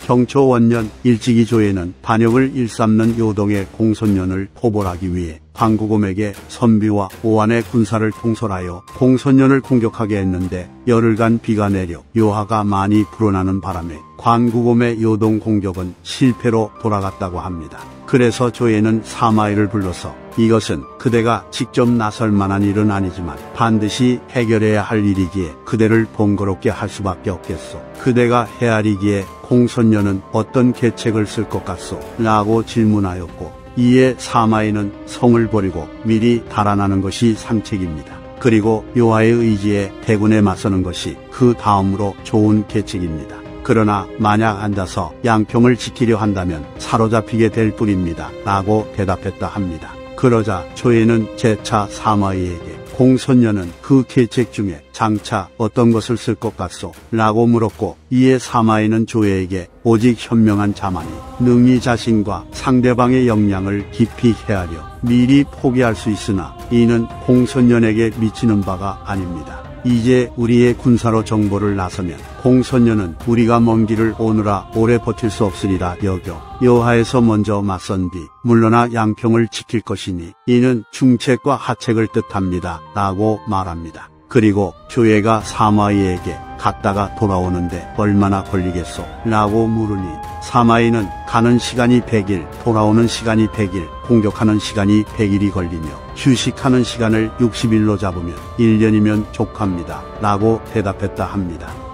경초 원년 일찍이 조에는 반역을 일삼는 요동의 공손년을 포벌하기 위해 광구곰에게 선비와 오한의 군사를 통솔하여 공손년을 공격하게 했는데 열흘간 비가 내려 요하가 많이 불어나는 바람에 관구곰의 요동 공격은 실패로 돌아갔다고 합니다. 그래서 조에는 사마이를 불러서 이것은 그대가 직접 나설 만한 일은 아니지만 반드시 해결해야 할 일이기에 그대를 번거롭게 할 수밖에 없겠소. 그대가 헤아리기에 공손녀는 어떤 계책을 쓸 것 같소? 라고 질문하였고 이에 사마이는 성을 버리고 미리 달아나는 것이 상책입니다. 그리고 요하의 의지에 대군에 맞서는 것이 그 다음으로 좋은 계책입니다. 그러나 만약 앉아서 양평을 지키려 한다면 사로잡히게 될 뿐입니다. 라고 대답했다 합니다. 그러자 조예는 재차 사마이에게 공손녀는 그 계책 중에 장차 어떤 것을 쓸 것 같소? 라고 물었고 이에 사마이는 조예에게 오직 현명한 자만이 능히 자신과 상대방의 역량을 깊이 헤아려 미리 포기할 수 있으나 이는 공손년에게 미치는 바가 아닙니다. 이제 우리의 군사로 정보를 나서면 공손녀는 우리가 먼 길을 오느라 오래 버틸 수 없으리라 여겨 여하에서 먼저 맞선 뒤 물러나 양평을 지킬 것이니 이는 중책과 하책을 뜻합니다. 라고 말합니다. 그리고 조예가 사마이에게 갔다가 돌아오는데 얼마나 걸리겠소? 라고 물으니 사마이는 가는 시간이 100일, 돌아오는 시간이 100일, 공격하는 시간이 100일이 걸리며 휴식하는 시간을 60일로 잡으면 1년이면 족합니다. 라고 대답했다 합니다.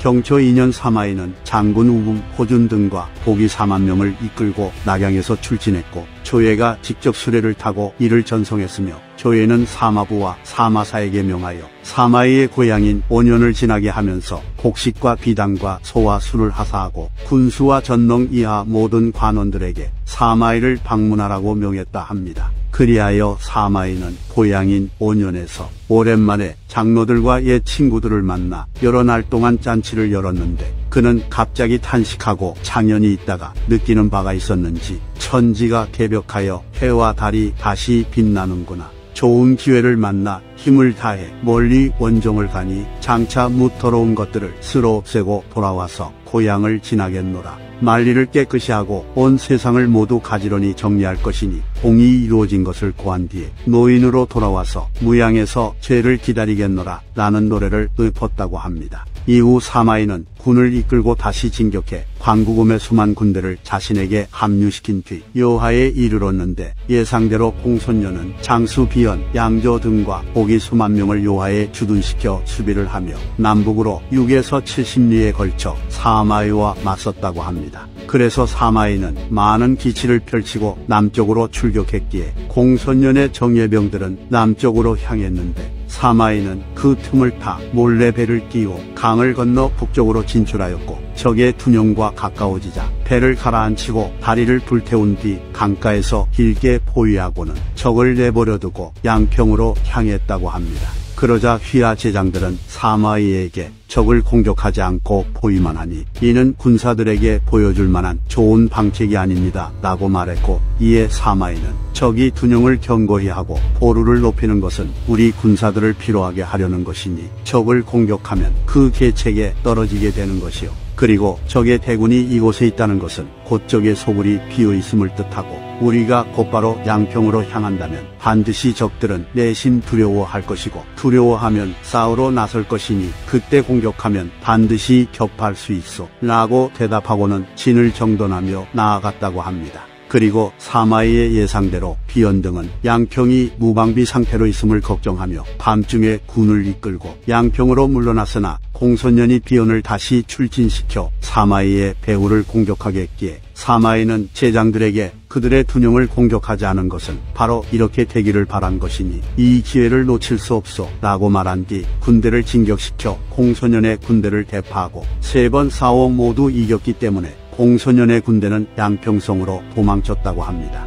경초 2년 사마이는 장군 우금, 호준 등과 보기 4만 명을 이끌고 낙양에서 출진했고 조예가 직접 수레를 타고 이를 전송했으며 조예는 사마부와 사마사에게 명하여 사마이의 고향인 온년을 지나게 하면서 곡식과 비단과 소와 술을 하사하고 군수와 전농 이하 모든 관원들에게 사마이를 방문하라고 명했다 합니다. 그리하여 사마이는 고향인 온년에서 오랜만에 장로들과 옛 친구들을 만나 여러 날 동안 잔치를 열었는데 그는 갑자기 탄식하고 장연히 있다가 느끼는 바가 있었는지 천지가 개벽하여 해와 달이 다시 빛나는구나. 좋은 기회를 만나 힘을 다해 멀리 원종을 가니 장차 무더러운 것들을 쓸어 없애고 돌아와서 고향을 지나겠노라. 만리를 깨끗이 하고 온 세상을 모두 가지런히 정리할 것이니 공이 이루어진 것을 고한 뒤에 노인으로 돌아와서 무양에서 죄를 기다리겠노라 라는 노래를 읊었다고 합니다. 이후 사마이는 군을 이끌고 다시 진격해 광구금의 수만 군대를 자신에게 합류시킨 뒤 여하에 이르렀는데 예상대로 공손녀는 장수 비연, 양조 등과 보기 수만 명을 요하에 주둔시켜 수비를 하며 남북으로 6에서 70리에 걸쳐 사마이와 맞섰다고 합니다. 그래서 사마이는 많은 기치를 펼치고 남쪽으로 출격했기에 공손년의 정예병들은 남쪽으로 향했는데 사마이는 그 틈을 타 몰래 배를 띄워 강을 건너 북쪽으로 진출하였고 적의 둔용과 가까워지자 배를 가라앉히고 다리를 불태운 뒤 강가에서 길게 포위하고는 적을 내버려두고 양평으로 향했다고 합니다. 그러자 휘하 제장들은 사마이에게 적을 공격하지 않고 포위만 하니 이는 군사들에게 보여줄 만한 좋은 방책이 아닙니다. 라고 말했고 이에 사마이는 적이 둔용을 견고히 하고 보루를 높이는 것은 우리 군사들을 피로하게 하려는 것이니 적을 공격하면 그 계책에 떨어지게 되는 것이요. 그리고 적의 대군이 이곳에 있다는 것은 곧 적의 소굴이 비어 있음을 뜻하고 우리가 곧바로 양평으로 향한다면 반드시 적들은 내심 두려워할 것이고 두려워하면 싸우러 나설 것이니 그때 공격하면 반드시 격파할 수 있어 라고 대답하고는 진을 정돈하며 나아갔다고 합니다. 그리고 사마이의 예상대로 비연 등은 양평이 무방비 상태로 있음을 걱정하며 밤중에 군을 이끌고 양평으로 물러났으나 공손년이 비연을 다시 출진시켜 사마이의 배후를 공격하게 했기에 사마이는 제장들에게 그들의 둔용을 공격하지 않은 것은 바로 이렇게 되기를 바란 것이니 이 기회를 놓칠 수 없어 라고 말한 뒤 군대를 진격시켜 공소년의 군대를 대파하고 세 번 사오 모두 이겼기 때문에 공소년의 군대는 양평성으로 도망쳤다고 합니다.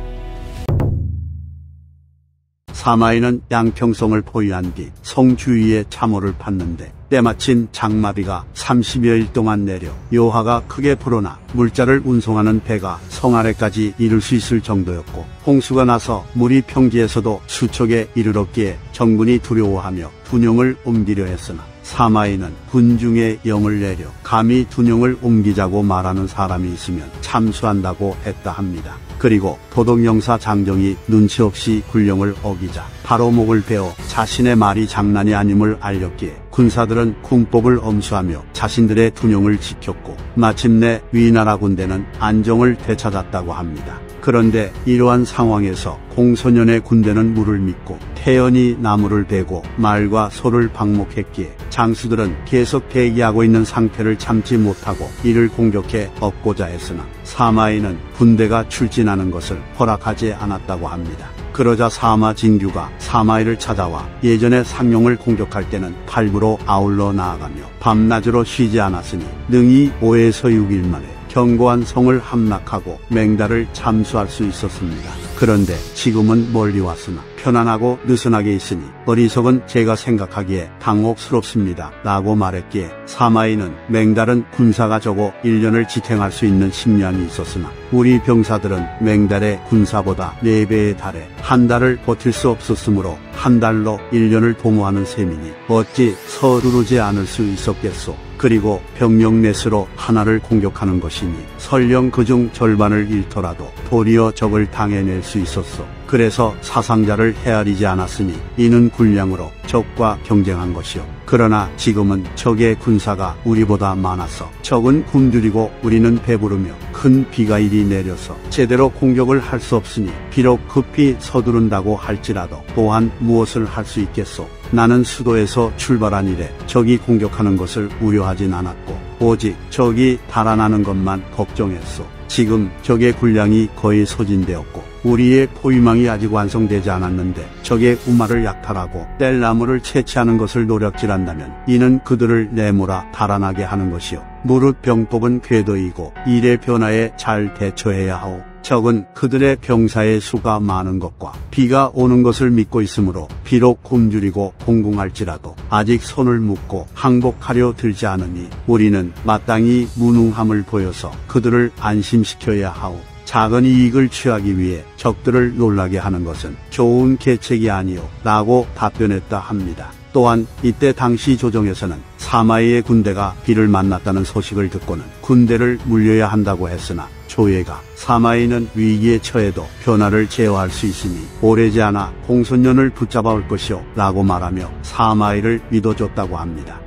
사마이는 양평성을 포위한 뒤 성 주위에 참호를 팠는데 때마침 장마비가 30여일 동안 내려 요하가 크게 불어나 물자를 운송하는 배가 성 아래까지 이를 수 있을 정도였고 홍수가 나서 물이 평지에서도 수척에 이르렀기에 정군이 두려워하며 분용을 옮기려 했으나 사마이는 군중에 영을 내려 감히 둔용을 옮기자고 말하는 사람이 있으면 참수한다고 했다 합니다. 그리고 도덕영사 장정이 눈치 없이 군령을 어기자 바로 목을 베어 자신의 말이 장난이 아님을 알렸기에 군사들은 군법을 엄수하며 자신들의 둔용을 지켰고 마침내 위나라 군대는 안정을 되찾았다고 합니다. 그런데 이러한 상황에서 공소년의 군대는 물을 믿고 태연히 나무를 베고 말과 소를 방목했기에 장수들은 계속 대기하고 있는 상태를 참지 못하고 이를 공격해 얻고자 했으나 사마이는 군대가 출진하는 것을 허락하지 않았다고 합니다. 그러자 사마 진규가 사마이를 찾아와 예전에 상용을 공격할 때는 팔부로 아울러 나아가며 밤낮으로 쉬지 않았으니 능히 5에서 6일 만에 견고한 성을 함락하고 맹달을 참수할 수 있었습니다. 그런데 지금은 멀리 왔으나 편안하고 느슨하게 있으니 어리석은 제가 생각하기에 당혹스럽습니다. 라고 말했기에 사마이는 맹달은 군사가 적어 1년을 지탱할 수 있는 식량이 있었으나 우리 병사들은 맹달의 군사보다 4배에 달해 한 달을 버틸 수 없었으므로 한 달로 1년을 도모하는 셈이니 어찌 서두르지 않을 수 있었겠소. 그리고 병력 넷으로 하나를 공격하는 것이니 설령 그중 절반을 잃더라도 도리어 적을 당해낼 수 있었소. 그래서 사상자를 헤아리지 않았으니 이는 군량으로 적과 경쟁한 것이요. 그러나 지금은 적의 군사가 우리보다 많아서 적은 굶주리고 우리는 배부르며 큰 비가 이리 내려서 제대로 공격을 할 수 없으니 비록 급히 서두른다고 할지라도 또한 무엇을 할 수 있겠소. 나는 수도에서 출발한 이래 적이 공격하는 것을 우려하진 않았고 오직 적이 달아나는 것만 걱정했소. 지금 적의 군량이 거의 소진되었고 우리의 포위망이 아직 완성되지 않았는데 적의 우마를 약탈하고 뗄나무를 채취하는 것을 노력질한다면 이는 그들을 내몰아 달아나게 하는 것이요. 무릇 병법은 궤도이고 일의 변화에 잘 대처해야 하오. 적은 그들의 병사의 수가 많은 것과 비가 오는 것을 믿고 있으므로 비록 굶주리고 공공할지라도 아직 손을 묶고 항복하려 들지 않으니 우리는 마땅히 무능함을 보여서 그들을 안심시켜야 하오. 작은 이익을 취하기 위해 적들을 놀라게 하는 것은 좋은 계책이 아니오 라고 답변했다 합니다. 또한 이때 당시 조정에서는 사마이의 군대가 비를 만났다는 소식을 듣고는 군대를 물려야 한다고 했으나 조예가 사마이는 위기에 처해도 변화를 제어할 수 있으니 오래지 않아 공손년을 붙잡아 올 것이오 라고 말하며 사마이를 믿어줬다고 합니다.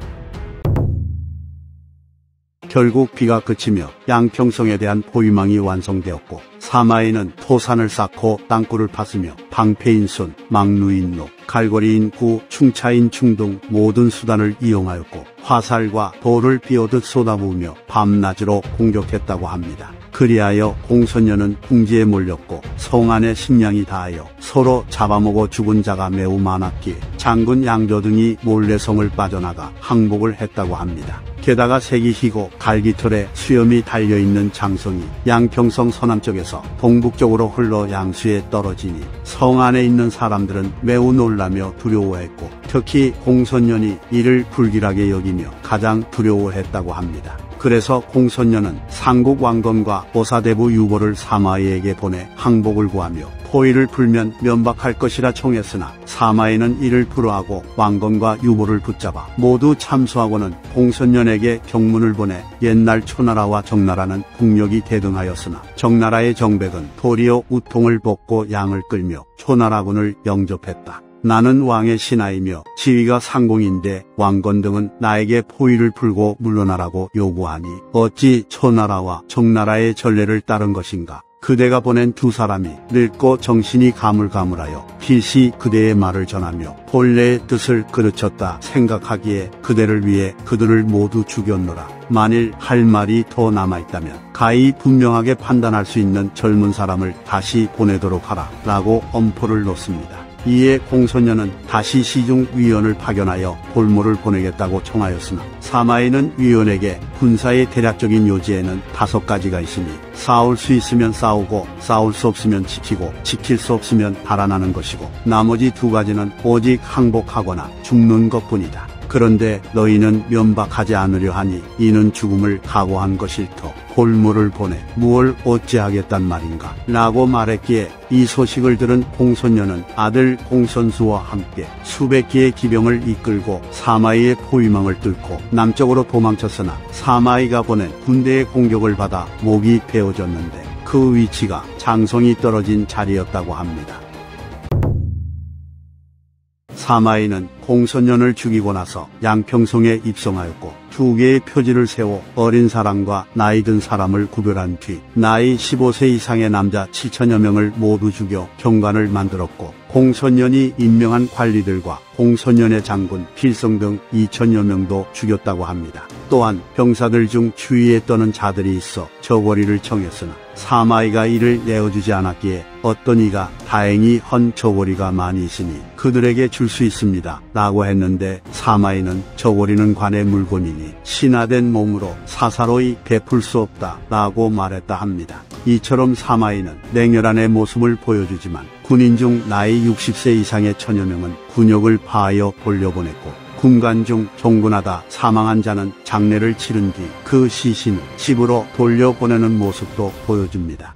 결국 비가 그치며 양평성에 대한 포위망이 완성되었고 사마이는 토산을 쌓고 땅굴을 팠으며 방패인손, 막루인로, 갈고리인 구, 충차인 충 등 모든 수단을 이용하였고 화살과 돌을 비오듯 쏟아부으며 밤낮으로 공격했다고 합니다. 그리하여 공선녀는 궁지에 몰렸고 성 안의 식량이 다하여 서로 잡아먹어 죽은 자가 매우 많았기에 장군 양조 등이 몰래 성을 빠져나가 항복을 했다고 합니다. 게다가 색이 희고 갈기털에 수염이 달려있는 장성이 양평성 서남쪽에서 동북쪽으로 흘러 양수에 떨어지니 성 안에 있는 사람들은 매우 놀라며 두려워했고 특히 공선년이 이를 불길하게 여기며 가장 두려워했다고 합니다. 그래서 공선녀는 상국 왕건과 보사대부 유보를 사마이에게 보내 항복을 구하며 포위를 풀면 면박할 것이라 청했으나 사마이는 이를 불허하고 왕건과 유보를 붙잡아 모두 참수하고는 공선년에게 경문을 보내 옛날 초나라와 정나라는 국력이 대등하였으나 정나라의 정백은 도리어 우통을 벗고 양을 끌며 초나라군을 영접했다. 나는 왕의 신하이며 지위가 상공인데 왕건 등은 나에게 포위를 풀고 물러나라고 요구하니 어찌 초나라와 정나라의 전례를 따른 것인가. 그대가 보낸 두 사람이 늙고 정신이 가물가물하여 필시 그대의 말을 전하며 본래의 뜻을 그르쳤다 생각하기에 그대를 위해 그들을 모두 죽였노라. 만일 할 말이 더 남아있다면 가히 분명하게 판단할 수 있는 젊은 사람을 다시 보내도록 하라 라고 엄포를 놓습니다. 이에 공소년은 다시 시중 위원을 파견하여 볼모를 보내겠다고 청하였으나 사마이는 위원에게 군사의 대략적인 요지에는 다섯 가지가 있으니 싸울 수 있으면 싸우고 싸울 수 없으면 지키고 지킬 수 없으면 달아나는 것이고 나머지 두 가지는 오직 항복하거나 죽는 것뿐이다. 그런데 너희는 면박하지 않으려 하니 이는 죽음을 각오한 것일터 골무를 보내 무얼 어찌하겠단 말인가 라고 말했기에 이 소식을 들은 공손녀는 아들 공선수와 함께 수백 개의 기병을 이끌고 사마이의 포위망을 뚫고 남쪽으로 도망쳤으나 사마이가 보낸 군대의 공격을 받아 목이 베어졌는데 그 위치가 장성이 떨어진 자리였다고 합니다. 사마이는 공선년을 죽이고 나서 양평성에 입성하였고 두 개의 표지를 세워 어린 사람과 나이 든 사람을 구별한 뒤 나이 15세 이상의 남자 7천여 명을 모두 죽여 경관을 만들었고 공손년이 임명한 관리들과 공손년의 장군 필성 등 2천여 명도 죽였다고 합니다. 또한 병사들 중 추위에 떠는 자들이 있어 저고리를 청했으나 사마이가 이를 내어주지 않았기에 어떤 이가 다행히 헌 저고리가 많이 있으니 그들에게 줄 수 있습니다. 라고 했는데 사마이는 저고리는 관의 물건이니 신화된 몸으로 사사로이 베풀 수 없다. 라고 말했다 합니다. 이처럼 사마이는 냉혈한의 모습을 보여주지만 군인 중 나이 60세 이상의 천여 명은 군역을 파하여 돌려보냈고 군관 중 종군하다 사망한 자는 장례를 치른 뒤 그 시신을 집으로 돌려보내는 모습도 보여줍니다.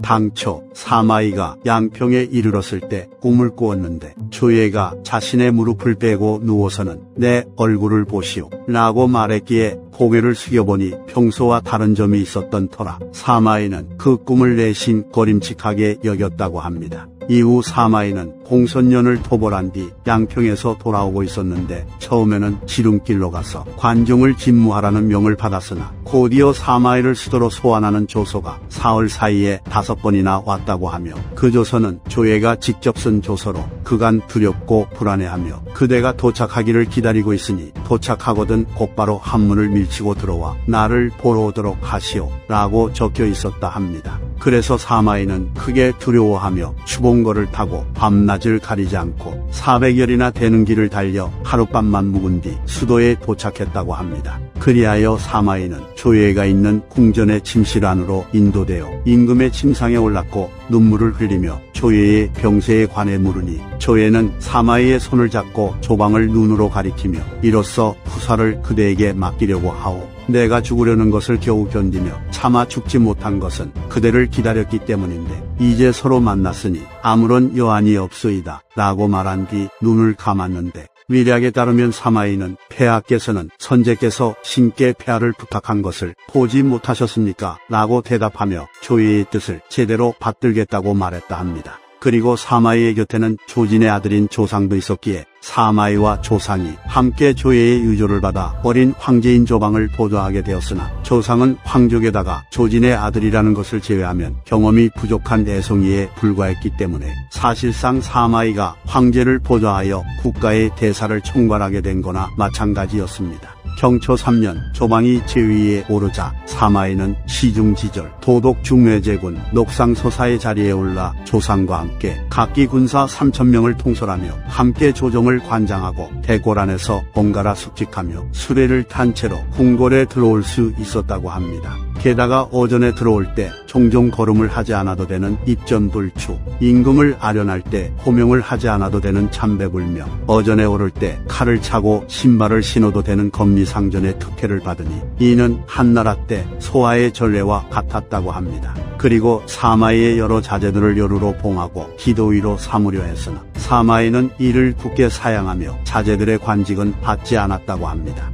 당초 사마이가 양평에 이르렀을 때 꿈을 꾸었는데 조예가 자신의 무릎을 빼고 누워서는 내 얼굴을 보시오 라고 말했기에 고개를 숙여보니 평소와 다른 점이 있었던 터라 사마이는 그 꿈을 내심 거림칙하게 여겼다고 합니다. 이후 사마이는 공선년을 토벌한 뒤 양평에서 돌아오고 있었는데 처음에는 지름길로 가서 관중을 진무하라는 명을 받았으나 곧이어 사마이를 수도로 소환하는 조서가 사흘 사이에 다섯 번이나 왔다고 하며 그 조서는 조예가 직접 쓴 조서로 그간 두렵고 불안해하며 그대가 도착하기를 기다리고 있으니 도착하거든 곧바로 한문을 밀치고 들어와 나를 보러 오도록 하시오 라고 적혀 있었다 합니다. 그래서 사마이는 크게 두려워하며 추봉거를 타고 밤낮 을 가리지 않고 400열이나 되는 길을 달려 하룻밤만 묵은 뒤 수도에 도착했다고 합니다. 그리하여 사마이는 조예가 있는 궁전의 침실 안으로 인도되어 임금의 침상에 올랐고 눈물을 흘리며 조예의 병세에 관해 물으니 조예는 사마이의 손을 잡고 조방을 눈으로 가리키며 이로써 후사를 그대에게 맡기려고 하오. 내가 죽으려는 것을 겨우 견디며 차마 죽지 못한 것은 그대를 기다렸기 때문인데 이제 서로 만났으니 아무런 여한이 없소이다 라고 말한 뒤 눈을 감았는데 위략에 따르면 사마이는 폐하께서는 선제께서 신께 폐하를 부탁한 것을 보지 못하셨습니까? 라고 대답하며 조예의 뜻을 제대로 받들겠다고 말했다 합니다. 그리고 사마이의 곁에는 조진의 아들인 조상도 있었기에 사마이와 조상이 함께 조예의 유조를 받아 어린 황제인 조방을 보좌하게 되었으나 조상은 황족에다가 조진의 아들이라는 것을 제외하면 경험이 부족한 애송이에 불과했기 때문에 사실상 사마이가 황제를 보좌하여 국가의 대사를 총괄하게 된 거나 마찬가지였습니다. 경초 3년 조방이 제위에 오르자 사마이는 시중지절 도독 중외제군 녹상서사의 자리에 올라 조상과 함께 각기 군사 3천명을 통솔하며 함께 조정을 관장하고 대궐 안에서 번갈아 숙직하며 수레를 탄 채로 궁궐에 들어올 수 있었다고 합니다. 게다가 오전에 들어올 때 종종 걸음을 하지 않아도 되는 입전불추, 임금을 아련할 때 호명을 하지 않아도 되는 참배불명, 어전에 오를 때 칼을 차고 신발을 신어도 되는 검리상전의 특혜를 받으니 이는 한나라 때 소아의 전례와 같았다고 합니다. 그리고 사마이의 여러 자제들을 여루로 봉하고 기도위로 삼으려 했으나 사마이는 이를 굳게 사양하며 자제들의 관직은 받지 않았다고 합니다.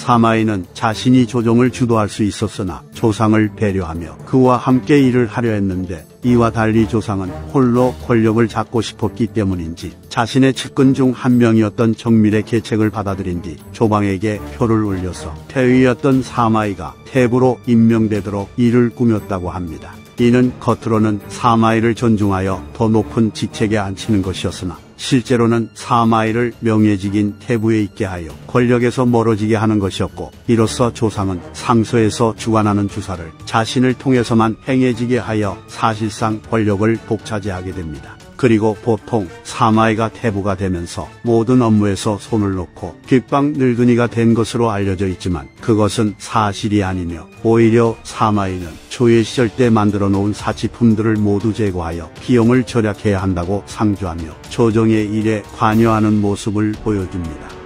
사마이는 자신이 조정을 주도할 수 있었으나 조상을 배려하며 그와 함께 일을 하려 했는데 이와 달리 조상은 홀로 권력을 잡고 싶었기 때문인지 자신의 측근 중 한 명이었던 정밀의 계책을 받아들인 뒤 조방에게 표를 올려서 태위였던 사마이가 태부로 임명되도록 일을 꾸몄다고 합니다. 이는 겉으로는 사마이를 존중하여 더 높은 직책에 앉히는 것이었으나 실제로는 사마이를 명예직인 태부에 있게 하여 권력에서 멀어지게 하는 것이었고 이로써 조상은 상소에서 주관하는 주사를 자신을 통해서만 행해지게 하여 사실상 권력을 독차지하게 됩니다. 그리고 보통 사마이가 태부가 되면서 모든 업무에서 손을 놓고 귓방 늙은이가 된 것으로 알려져 있지만 그것은 사실이 아니며 오히려 사마이는 조예 시절 때 만들어 놓은 사치품들을 모두 제거하여 비용을 절약해야 한다고 상주하며 조정의 일에 관여하는 모습을 보여줍니다.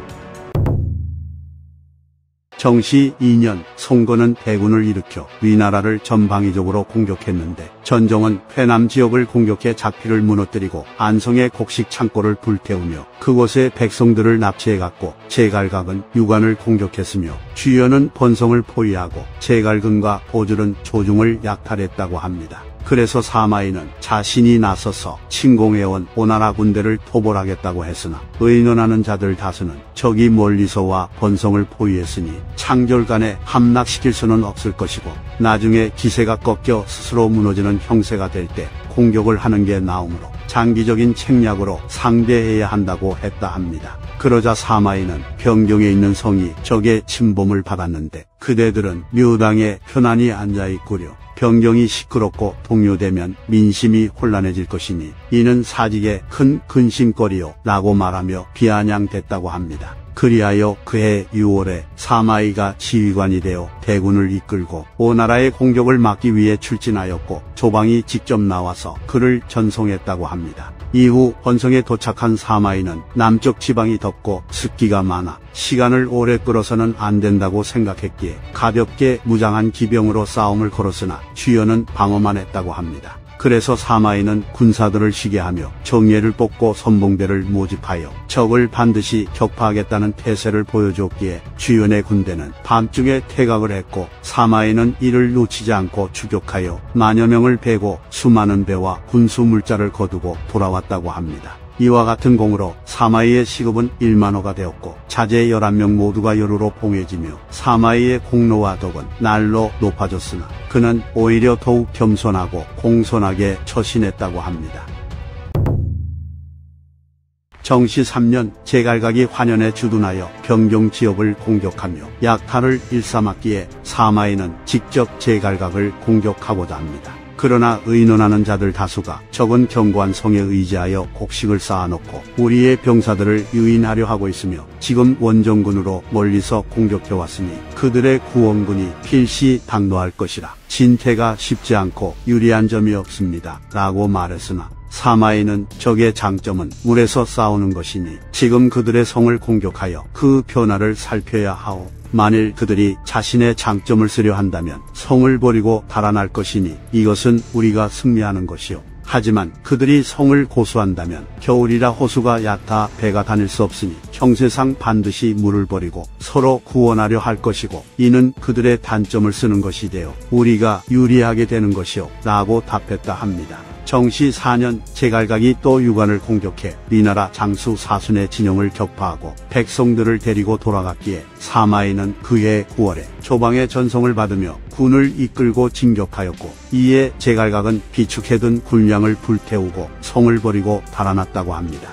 정시 2년 송건은 대군을 일으켜 위나라를 전방위적으로 공격했는데 전종은 회남 지역을 공격해 작피를 무너뜨리고 안성의 곡식 창고를 불태우며 그곳의 백성들을 납치해갔고 제갈각은 유관을 공격했으며 주연은 본성을 포위하고 제갈근과 보줄은 조중을 약탈했다고 합니다. 그래서 사마이는 자신이 나서서 침공해온 오나라 군대를 토벌하겠다고 했으나 의논하는 자들 다수는 적이 멀리서 와 번성을 포위했으니 창졸간에 함락시킬 수는 없을 것이고 나중에 기세가 꺾여 스스로 무너지는 형세가 될 때 공격을 하는 게 나오므로 장기적인 책략으로 상대해야 한다고 했다 합니다. 그러자 사마이는 변경에 있는 성이 적의 침범을 받았는데 그대들은 묘당에 편안히 앉아있구려. 변경이 시끄럽고 동요되면 민심이 혼란해질 것이니 이는 사직의 큰 근심거리요 라고 말하며 비아냥됐다고 합니다. 그리하여 그해 6월에 사마이가 지휘관이 되어 대군을 이끌고 오나라의 공격을 막기 위해 출진하였고 조방이 직접 나와서 그를 전송했다고 합니다. 이후 번성에 도착한 사마이는 남쪽 지방이 덥고 습기가 많아 시간을 오래 끌어서는 안 된다고 생각했기에 가볍게 무장한 기병으로 싸움을 걸었으나 주연은 방어만 했다고 합니다. 그래서 사마이는 군사들을 쉬게 하며 정예를 뽑고 선봉대를 모집하여 적을 반드시 격파하겠다는 태세를 보여줬기에 주연의 군대는 밤중에 퇴각을 했고 사마이는 이를 놓치지 않고 추격하여 만여 명을 베고 수많은 배와 군수 물자를 거두고 돌아왔다고 합니다. 이와 같은 공으로 사마이의 시급은 1만호가 되었고 자제 11명 모두가 여루로 봉해지며 사마이의 공로와 덕은 날로 높아졌으나 그는 오히려 더욱 겸손하고 공손하게 처신했다고 합니다. 정시 3년 제갈각이 환연에 주둔하여 병경 지역을 공격하며 약탈을 일삼았기에 사마이는 직접 제갈각을 공격하고자 합니다. 그러나 의논하는 자들 다수가 적은 견고한 성에 의지하여 곡식을 쌓아놓고 우리의 병사들을 유인하려 하고 있으며 지금 원정군으로 멀리서 공격해왔으니 그들의 구원군이 필시 당노할 것이라 진퇴가 쉽지 않고 유리한 점이 없습니다. 라고 말했으나 사마이는 적의 장점은 물에서 싸우는 것이니 지금 그들의 성을 공격하여 그 변화를 살펴야 하오. 만일 그들이 자신의 장점을 쓰려 한다면 성을 버리고 달아날 것이니 이것은 우리가 승리하는 것이요. 하지만 그들이 성을 고수한다면 겨울이라 호수가 얕아 배가 다닐 수 없으니 형세상 반드시 물을 버리고 서로 구원하려 할 것이고 이는 그들의 단점을 쓰는 것이 되어 우리가 유리하게 되는 것이요 라고 답했다 합니다. 정시 4년 제갈각이 또 유관을 공격해 리나라 장수 사순의 진영을 격파하고 백성들을 데리고 돌아갔기에 사마이는 그해 9월에 조방의 전송을 받으며 군을 이끌고 진격하였고 이에 제갈각은 비축해둔 군량을 불태우고 성을 버리고 달아났다고 합니다.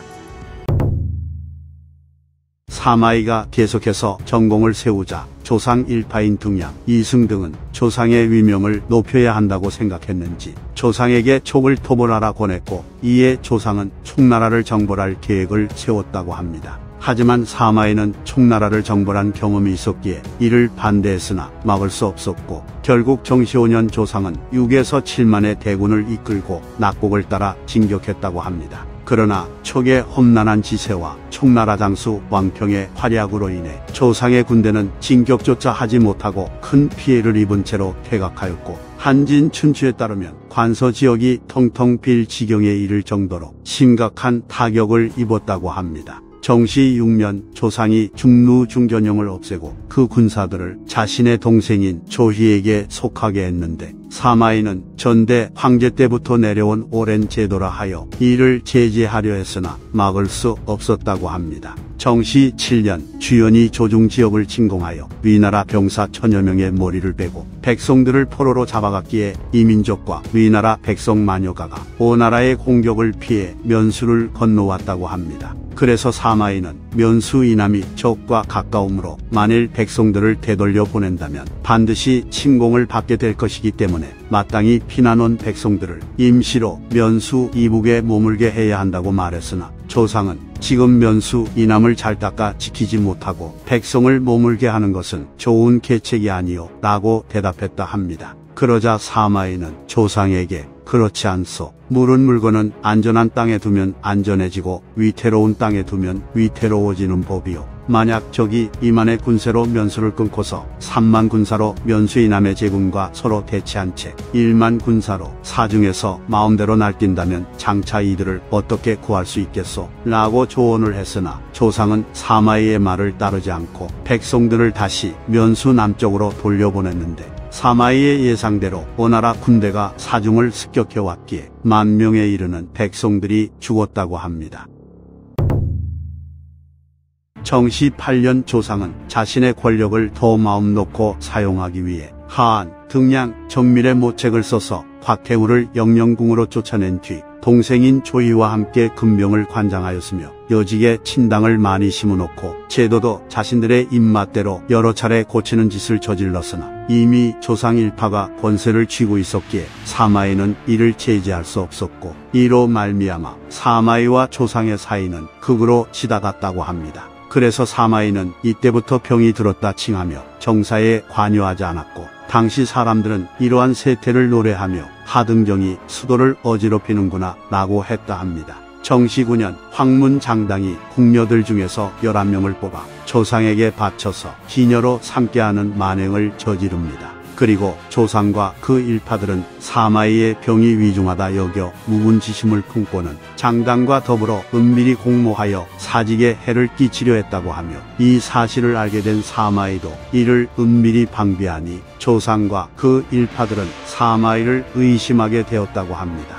사마이가 계속해서 전공을 세우자 조상 일파인 등양, 이승 등은 조상의 위명을 높여야 한다고 생각했는지 조상에게 촉을 토벌하라 권했고 이에 조상은 총나라를 정벌할 계획을 세웠다고 합니다. 하지만 사마에는 총나라를 정벌한 경험이 있었기에 이를 반대했으나 막을 수 없었고 결국 정시 5년 조상은 6에서 7만의 대군을 이끌고 낙곡을 따라 진격했다고 합니다. 그러나 촉의 험난한 지세와 총나라 장수 왕평의 활약으로 인해 조상의 군대는 진격조차 하지 못하고 큰 피해를 입은 채로 퇴각하였고 한진 춘추에 따르면 관서 지역이 텅텅 빌 지경에 이를 정도로 심각한 타격을 입었다고 합니다. 정시 6년 조상이 중루 중견영을 없애고 그 군사들을 자신의 동생인 조희에게 속하게 했는데 사마이는 전대 황제 때부터 내려온 오랜 제도라 하여 이를 제재하려 했으나 막을 수 없었다고 합니다. 정시 7년 주연이 조중 지역을 침공하여 위나라 병사 천여 명의 머리를 빼고 백성들을 포로로 잡아갔기에 이민족과 위나라 백성 마녀가가 오나라의 공격을 피해 면수를 건너왔다고 합니다. 그래서 사마이는 면수 이남이 적과 가까움으로 만일 백성들을 되돌려 보낸다면 반드시 침공을 받게 될 것이기 때문에 마땅히 피난온 백성들을 임시로 면수 이북에 머물게 해야 한다고 말했으나 조상은 지금 면수 이남을 잘 닦아 지키지 못하고 백성을 머물게 하는 것은 좋은 계책이 아니요 라고 대답했다 합니다. 그러자 사마이는 조상에게 그렇지 않소. 물은 물건은 안전한 땅에 두면 안전해지고 위태로운 땅에 두면 위태로워지는 법이요. 만약 적이 이만의 군세로 면수를 끊고서 3만 군사로 면수이남의 제군과 서로 대치한 채 1만 군사로 사중에서 마음대로 날뛴다면 장차 이들을 어떻게 구할 수 있겠소? 라고 조언을 했으나 조상은 사마이의 말을 따르지 않고 백성들을 다시 면수 남쪽으로 돌려보냈는데 사마이의 예상대로 오나라 군대가 사중을 습격해왔기에 만 명에 이르는 백성들이 죽었다고 합니다. 정시 8년 조상은 자신의 권력을 더 마음 놓고 사용하기 위해 하안, 등양, 정밀의 모책을 써서 곽태우를 영영궁으로 쫓아낸 뒤 동생인 조이와 함께 금병을 관장하였으며 여직에 친당을 많이 심어놓고 제도도 자신들의 입맛대로 여러 차례 고치는 짓을 저질렀으나 이미 조상 일파가 권세를 쥐고 있었기에 사마이는 이를 제지할 수 없었고 이로 말미암아 사마이와 조상의 사이는 극으로 치닫았다고 합니다. 그래서 사마이는 이때부터 병이 들었다 칭하며 정사에 관여하지 않았고 당시 사람들은 이러한 세태를 노래하며 하등정이 수도를 어지럽히는구나 라고 했다 합니다. 정시 9년 황문 장당이 궁녀들 중에서 11명을 뽑아 조상에게 바쳐서 기녀로 삼게 하는 만행을 저지릅니다. 그리고 조상과 그 일파들은 사마이의 병이 위중하다 여겨 무분지심을 품고는 장당과 더불어 은밀히 공모하여 사직에 해를 끼치려 했다고 하며 이 사실을 알게 된 사마이도 이를 은밀히 방비하니 조상과 그 일파들은 사마이를 의심하게 되었다고 합니다.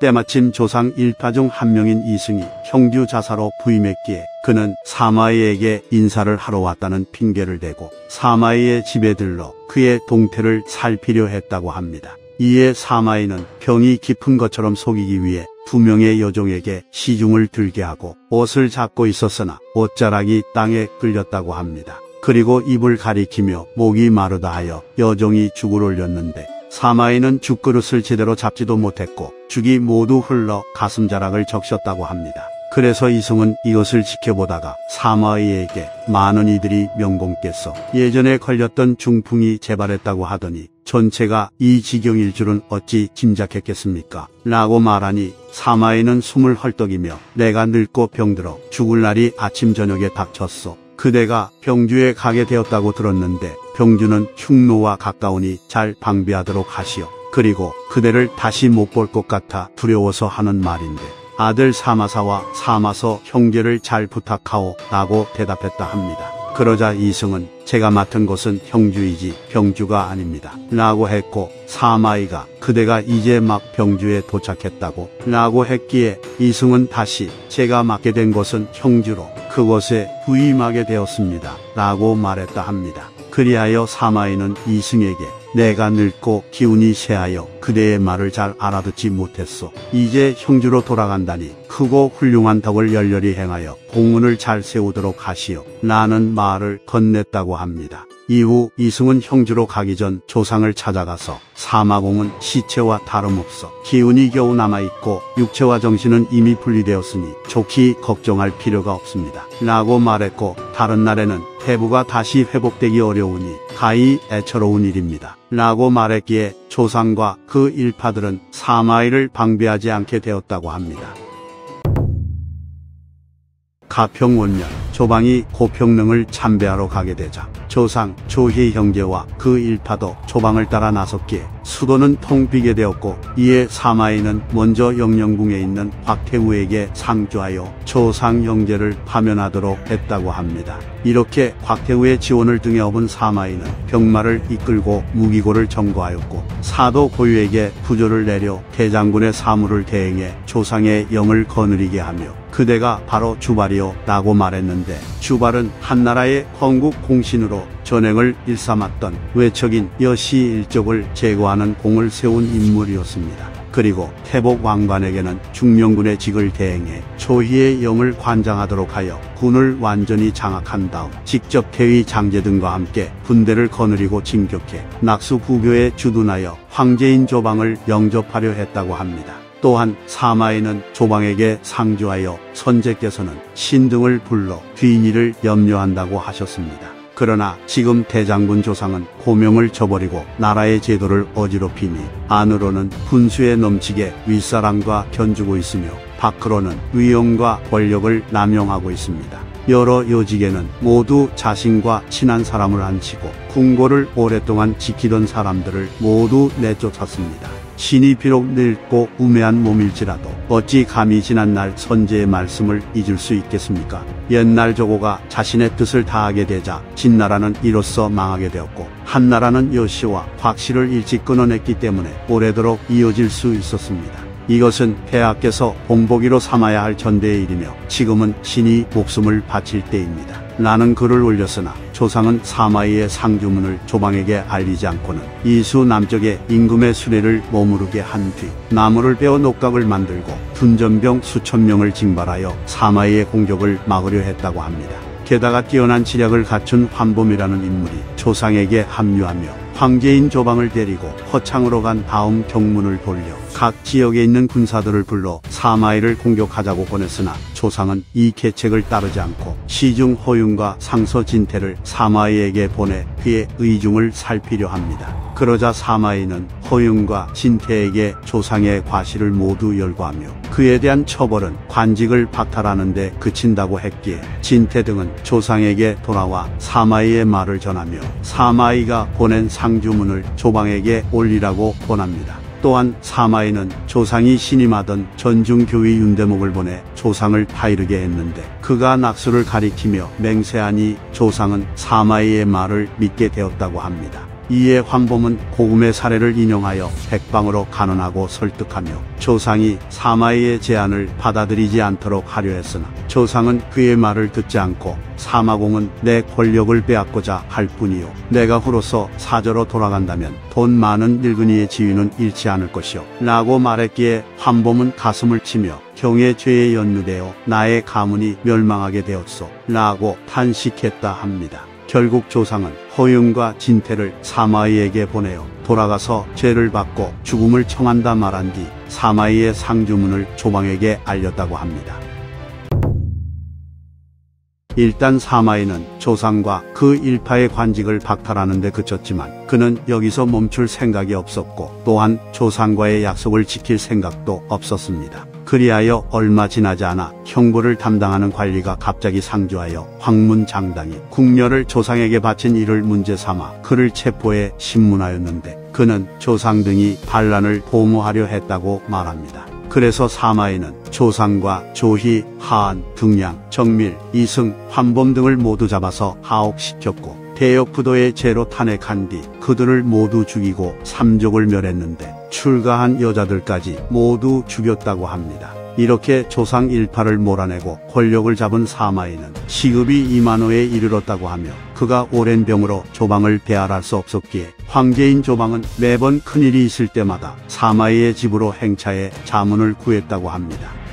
때마침 조상 일파 중 한 명인 이승이 형주 자사로 부임했기에 그는 사마이에게 인사를 하러 왔다는 핑계를 대고 사마이의 집에 들러 그의 동태를 살피려 했다고 합니다. 이에 사마이는 병이 깊은 것처럼 속이기 위해 두 명의 여종에게 시중을 들게 하고 옷을 잡고 있었으나 옷자락이 땅에 끌렸다고 합니다. 그리고 입을 가리키며 목이 마르다 하여 여종이 죽을 올렸는데 사마이는 죽그릇을 제대로 잡지도 못했고 죽이 모두 흘러 가슴자락을 적셨다고 합니다. 그래서 이승은 이것을 지켜보다가 사마이에게 많은 이들이 명공께서 예전에 걸렸던 중풍이 재발했다고 하더니 전체가 이 지경일 줄은 어찌 짐작했겠습니까? 라고 말하니 사마이는 숨을 헐떡이며 내가 늙고 병들어 죽을 날이 아침 저녁에 닥쳤소. 그대가 병주에 가게 되었다고 들었는데 병주는 흉노와 가까우니 잘 방비하도록 하시오. 그리고 그대를 다시 못 볼 것 같아 두려워서 하는 말인데 아들 사마사와 사마서 형제를 잘 부탁하오 라고 대답했다 합니다. 그러자 이승은 제가 맡은 것은 형주이지 병주가 아닙니다. 라고 했고 사마이가 그대가 이제 막 병주에 도착했다고 라고 했기에 이승은 다시 제가 맡게 된 것은 형주로 그곳에 부임하게 되었습니다. 라고 말했다 합니다. 그리하여 사마이는 이승에게 내가 늙고 기운이 쇠하여 그대의 말을 잘 알아듣지 못했소. 이제 형주로 돌아간다니 크고 훌륭한 덕을 열렬히 행하여 공운을 잘 세우도록 하시오. 라는 말을 건넸다고 합니다. 이후 이승은 형주로 가기 전 조상을 찾아가서 사마공은 시체와 다름없어 기운이 겨우 남아있고 육체와 정신은 이미 분리되었으니 좋게 걱정할 필요가 없습니다. 라고 말했고 다른 날에는 태부가 다시 회복되기 어려우니 가히 애처로운 일입니다. 라고 말했기에 조상과 그 일파들은 사마이를 방비하지 않게 되었다고 합니다. 가평 원년 조방이 고평릉을 참배하러 가게 되자 조상 조희 형제와 그 일파도 조방을 따라 나섰기에 수도는 통 비게 되었고 이에 사마이는 먼저 영령궁에 있는 곽태우에게 상주하여 조상 형제를 파면하도록 했다고 합니다. 이렇게 곽태우의 지원을 등에 업은 사마이는 병마를 이끌고 무기고를 점거하였고 사도 고유에게 부조를 내려 대장군의 사무를 대행해 조상의 영을 거느리게 하며 그대가 바로 주발이요 라고 말했는데 주발은 한나라의 건국 공신으로 전행을 일삼았던 외척인 여시 일족을 제거하는 공을 세운 인물이었습니다. 그리고 태복 왕관에게는 중령군의 직을 대행해 초희의 영을 관장하도록 하여 군을 완전히 장악한 다음 직접 태위 장제 등과 함께 군대를 거느리고 진격해 낙수 부교에 주둔하여 황제인 조방을 영접하려 했다고 합니다. 또한 사마이는 조방에게 상주하여 선제께서는 신등을 불러 뒤일을 염려한다고 하셨습니다. 그러나 지금 대장군 조상은 고명을 저버리고 나라의 제도를 어지럽히니 안으로는 분수에 넘치게 윗사람과 견주고 있으며 밖으로는 위엄과 권력을 남용하고 있습니다. 여러 요직에는 모두 자신과 친한 사람을 앉히고 궁궐을 오랫동안 지키던 사람들을 모두 내쫓았습니다. 신이 비록 늙고 우매한 몸일지라도 어찌 감히 지난 날 선제의 말씀을 잊을 수 있겠습니까? 옛날 조고가 자신의 뜻을 다하게 되자 진나라는 이로써 망하게 되었고 한나라는 여시와 곽씨를 일찍 끊어냈기 때문에 오래도록 이어질 수 있었습니다. 이것은 폐하께서 본보기로 삼아야 할 전대의 일이며 지금은 신이 목숨을 바칠 때입니다. 나는 글을 올렸으나 조상은 사마이의 상주문을 조방에게 알리지 않고는 이수 남쪽의 임금의 수레를 머무르게 한 뒤 나무를 베어 녹각을 만들고 둔전병 수천 명을 징발하여 사마이의 공격을 막으려 했다고 합니다. 게다가 뛰어난 지략을 갖춘 환범이라는 인물이 조상에게 합류하며 황제인 조방을 데리고 허창으로 간 다음 경문을 돌려 각 지역에 있는 군사들을 불러 사마이를 공격하자고 보냈으나 조상은 이 계책을 따르지 않고 시중 허윤과 상서 진태를 사마이에게 보내 그의 의중을 살피려 합니다. 그러자 사마이는 허윤과 진태에게 조상의 과실을 모두 열거하며 그에 대한 처벌은 관직을 박탈하는 데 그친다고 했기에 진태 등은 조상에게 돌아와 사마이의 말을 전하며 사마이가 보낸 상주문을 조방에게 올리라고 권합니다. 또한 사마이는 조상이 신임하던 전중교위 윤대목을 보내 조상을 파이르게 했는데 그가 낙수를 가리키며 맹세하니 조상은 사마이의 말을 믿게 되었다고 합니다. 이에 황범은 고금의 사례를 인용하여 백방으로 간언하고 설득하며 조상이 사마이의 제안을 받아들이지 않도록 하려 했으나 조상은 그의 말을 듣지 않고 사마공은 내 권력을 빼앗고자 할 뿐이요 내가 후로서 사저로 돌아간다면 돈 많은 늙은이의 지위는 잃지 않을 것이요 라고 말했기에 황범은 가슴을 치며 경의 죄에 연루되어 나의 가문이 멸망하게 되었소 라고 탄식했다 합니다. 결국 조상은 허윤과 진태를 사마이에게 보내어 돌아가서 죄를 받고 죽음을 청한다 말한 뒤 사마이의 상주문을 조방에게 알렸다고 합니다. 일단 사마이는 조상과 그 일파의 관직을 박탈하는 데 그쳤지만 그는 여기서 멈출 생각이 없었고 또한 조상과의 약속을 지킬 생각도 없었습니다. 그리하여 얼마 지나지 않아 형부를 담당하는 관리가 갑자기 상주하여 황문 장당이 궁녀를 조상에게 바친 일을 문제 삼아 그를 체포해 신문하였는데 그는 조상 등이 반란을 도모하려 했다고 말합니다. 그래서 사마이는 조상과 조희, 하안, 등양, 정밀, 이승, 환범 등을 모두 잡아서 하옥시켰고 대역부도의 죄로 탄핵한 뒤 그들을 모두 죽이고 삼족을 멸했는데 출가한 여자들까지 모두 죽였다고 합니다. 이렇게 조상 일파를 몰아내고 권력을 잡은 사마이는 시급이 2만호에 이르렀다고 하며 그가 오랜 병으로 조방을 배알할 수 없었기에 황제인 조방은 매번 큰일이 있을 때마다 사마이의 집으로 행차해 자문을 구했다고 합니다.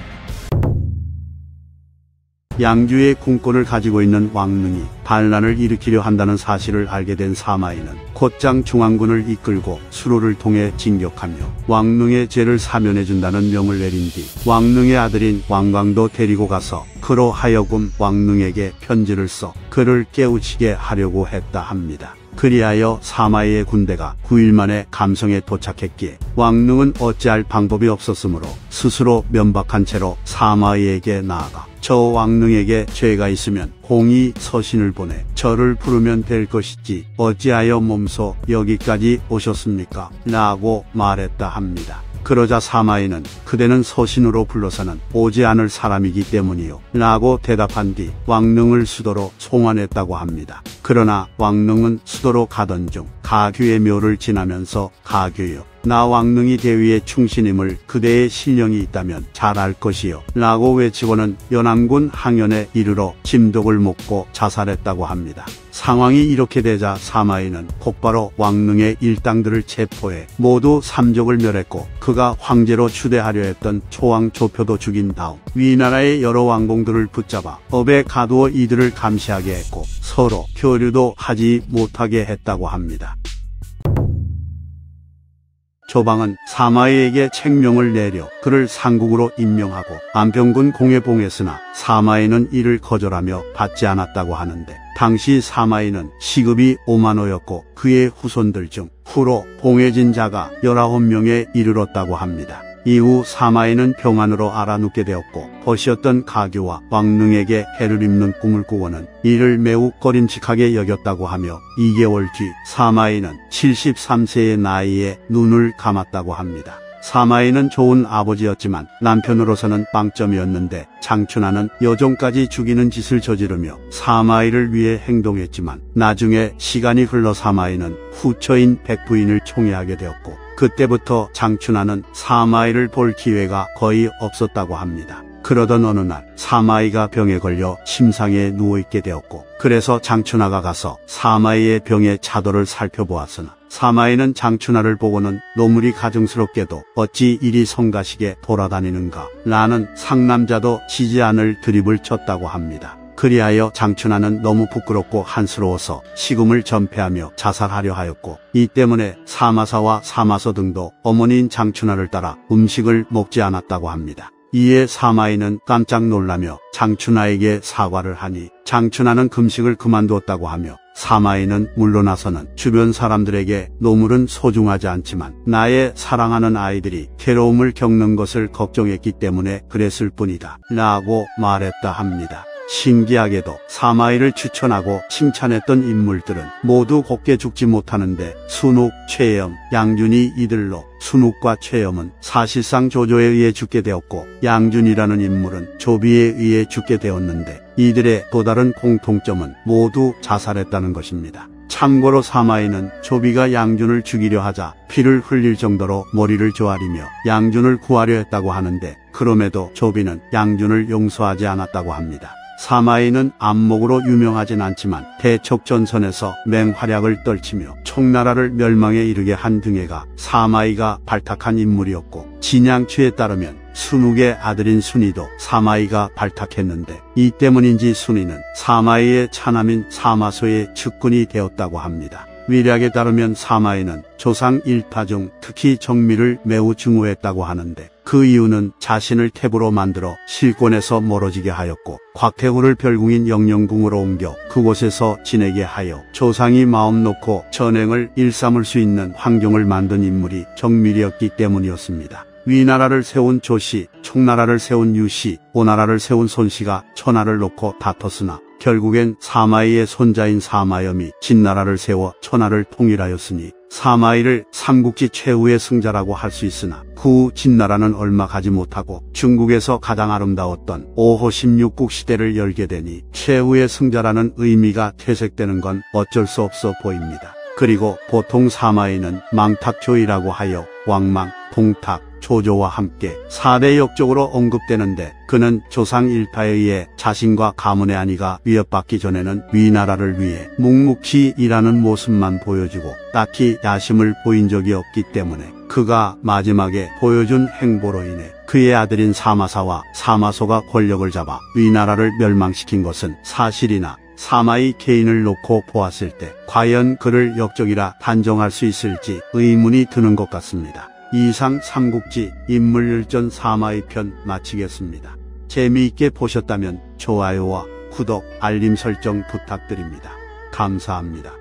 양주의 궁권을 가지고 있는 왕릉이 반란을 일으키려 한다는 사실을 알게 된 사마이는 곧장 중앙군을 이끌고 수로를 통해 진격하며 왕릉의 죄를 사면해준다는 명을 내린 뒤 왕릉의 아들인 왕광도 데리고 가서 그로 하여금 왕릉에게 편지를 써 그를 깨우치게 하려고 했다 합니다. 그리하여 사마이의 군대가 9일 만에 감성에 도착했기에 왕릉은 어찌할 방법이 없었으므로 스스로 면박한 채로 사마이에게 나아가 저 왕릉에게 죄가 있으면 공이 서신을 보내 저를 부르면 될 것이지 어찌하여 몸소 여기까지 오셨습니까? 라고 말했다 합니다. 그러자 사마이는 그대는 서신으로 불러서는 오지 않을 사람이기 때문이요. 라고 대답한 뒤 왕릉을 수도로 송환했다고 합니다. 그러나 왕릉은 수도로 가던 중 가규의 묘를 지나면서 가규여 나 왕릉이 대위의 충신임을 그대의 신령이 있다면 잘 알 것이요. 라고 외치고는 연안군 항연에 이르러 짐독을 먹고 자살했다고 합니다. 상황이 이렇게 되자 사마이는 곧바로 왕릉의 일당들을 체포해 모두 삼족을 멸했고 그가 황제로 추대하려 했던 초왕 조표도 죽인 다음 위나라의 여러 왕공들을 붙잡아 업에 가두어 이들을 감시하게 했고 서로 교류도 하지 못하게 했다고 합니다. 조방은 사마이에게 책명을 내려 그를 상국으로 임명하고 안평군 공에 봉했으나 사마이는 이를 거절하며 받지 않았다고 하는데 당시 사마이는 시급이 5만호였고 그의 후손들 중 후로 봉해진 자가 19명에 이르렀다고 합니다. 이후 사마이는 평안으로 알아눕게 되었고 벗이었던 가교와 왕릉에게 해를 입는 꿈을 꾸고는 이를 매우 꺼림칙하게 여겼다고 하며 2개월 뒤 사마이는 73세의 나이에 눈을 감았다고 합니다. 사마이는 좋은 아버지였지만 남편으로서는 빵점이었는데 장춘하는 여종까지 죽이는 짓을 저지르며 사마이를 위해 행동했지만 나중에 시간이 흘러 사마이는 후처인 백부인을 총애하게 되었고 그때부터 장춘하는 사마이를 볼 기회가 거의 없었다고 합니다. 그러던 어느 날 사마이가 병에 걸려 침상에 누워있게 되었고 그래서 장춘하가 가서 사마이의 병의 차도를 살펴보았으나 사마이는 장춘하를 보고는 노물이 가증스럽게도 어찌 이리 성가시게 돌아다니는가 라는 상남자도 지지 않을 드립을 쳤다고 합니다. 그리하여 장춘하는 너무 부끄럽고 한스러워서 식음을 전폐하며 자살하려 하였고 이 때문에 사마사와 사마서 등도 어머니인 장춘하를 따라 음식을 먹지 않았다고 합니다. 이에 사마이는 깜짝 놀라며 장춘하에게 사과를 하니 장춘하는 금식을 그만두었다고 하며 사마이는 물러나서는 주변 사람들에게 노물은 소중하지 않지만 나의 사랑하는 아이들이 괴로움을 겪는 것을 걱정했기 때문에 그랬을 뿐이다 라고 말했다 합니다. 신기하게도 사마이를 추천하고 칭찬했던 인물들은 모두 곱게 죽지 못하는데 순욱, 최염, 양준이 이들로 순욱과 최염은 사실상 조조에 의해 죽게 되었고 양준이라는 인물은 조비에 의해 죽게 되었는데 이들의 또 다른 공통점은 모두 자살했다는 것입니다. 참고로 사마이는 조비가 양준을 죽이려 하자 피를 흘릴 정도로 머리를 조아리며 양준을 구하려 했다고 하는데 그럼에도 조비는 양준을 용서하지 않았다고 합니다. 사마이는 안목으로 유명하진 않지만 대척전선에서 맹활약을 떨치며 총나라를 멸망에 이르게 한 등에가 사마이가 발탁한 인물이었고 진양추에 따르면 순욱의 아들인 순이도 사마이가 발탁했는데 이 때문인지 순이는 사마이의 차남인 사마소의 측군이 되었다고 합니다. 위략에 따르면 사마이는 조상 일파 중 특히 정미를 매우 증오했다고 하는데 그 이유는 자신을 탭으로 만들어 실권에서 멀어지게 하였고 곽태후를 별궁인 영영궁으로 옮겨 그곳에서 지내게 하여 조상이 마음 놓고 전행을 일삼을 수 있는 환경을 만든 인물이 정밀이었기 때문이었습니다. 위나라를 세운 조씨, 총나라를 세운 유씨, 오나라를 세운 손씨가 천하를 놓고 다퉜으나 결국엔 사마이의 손자인 사마염이 진나라를 세워 천하를 통일하였으니 사마이를 삼국지 최후의 승자라고 할 수 있으나 그 후 진나라는 얼마 가지 못하고 중국에서 가장 아름다웠던 5호 16국 시대를 열게 되니 최후의 승자라는 의미가 퇴색되는 건 어쩔 수 없어 보입니다. 그리고 보통 사마이는 망탁조이라고 하여 왕망, 동탁, 조조와 함께 4대 역적으로 언급되는데 그는 조상 일파에 의해 자신과 가문의 아니가 위협받기 전에는 위나라를 위해 묵묵히 일하는 모습만 보여주고 딱히 야심을 보인 적이 없기 때문에 그가 마지막에 보여준 행보로 인해 그의 아들인 사마사와 사마소가 권력을 잡아 위나라를 멸망시킨 것은 사실이나 사마이 개인을 놓고 보았을 때 과연 그를 역적이라 단정할 수 있을지 의문이 드는 것 같습니다. 이상 삼국지 인물일전 사마이 편 마치겠습니다. 재미있게 보셨다면 좋아요와 구독, 알림 설정 부탁드립니다. 감사합니다.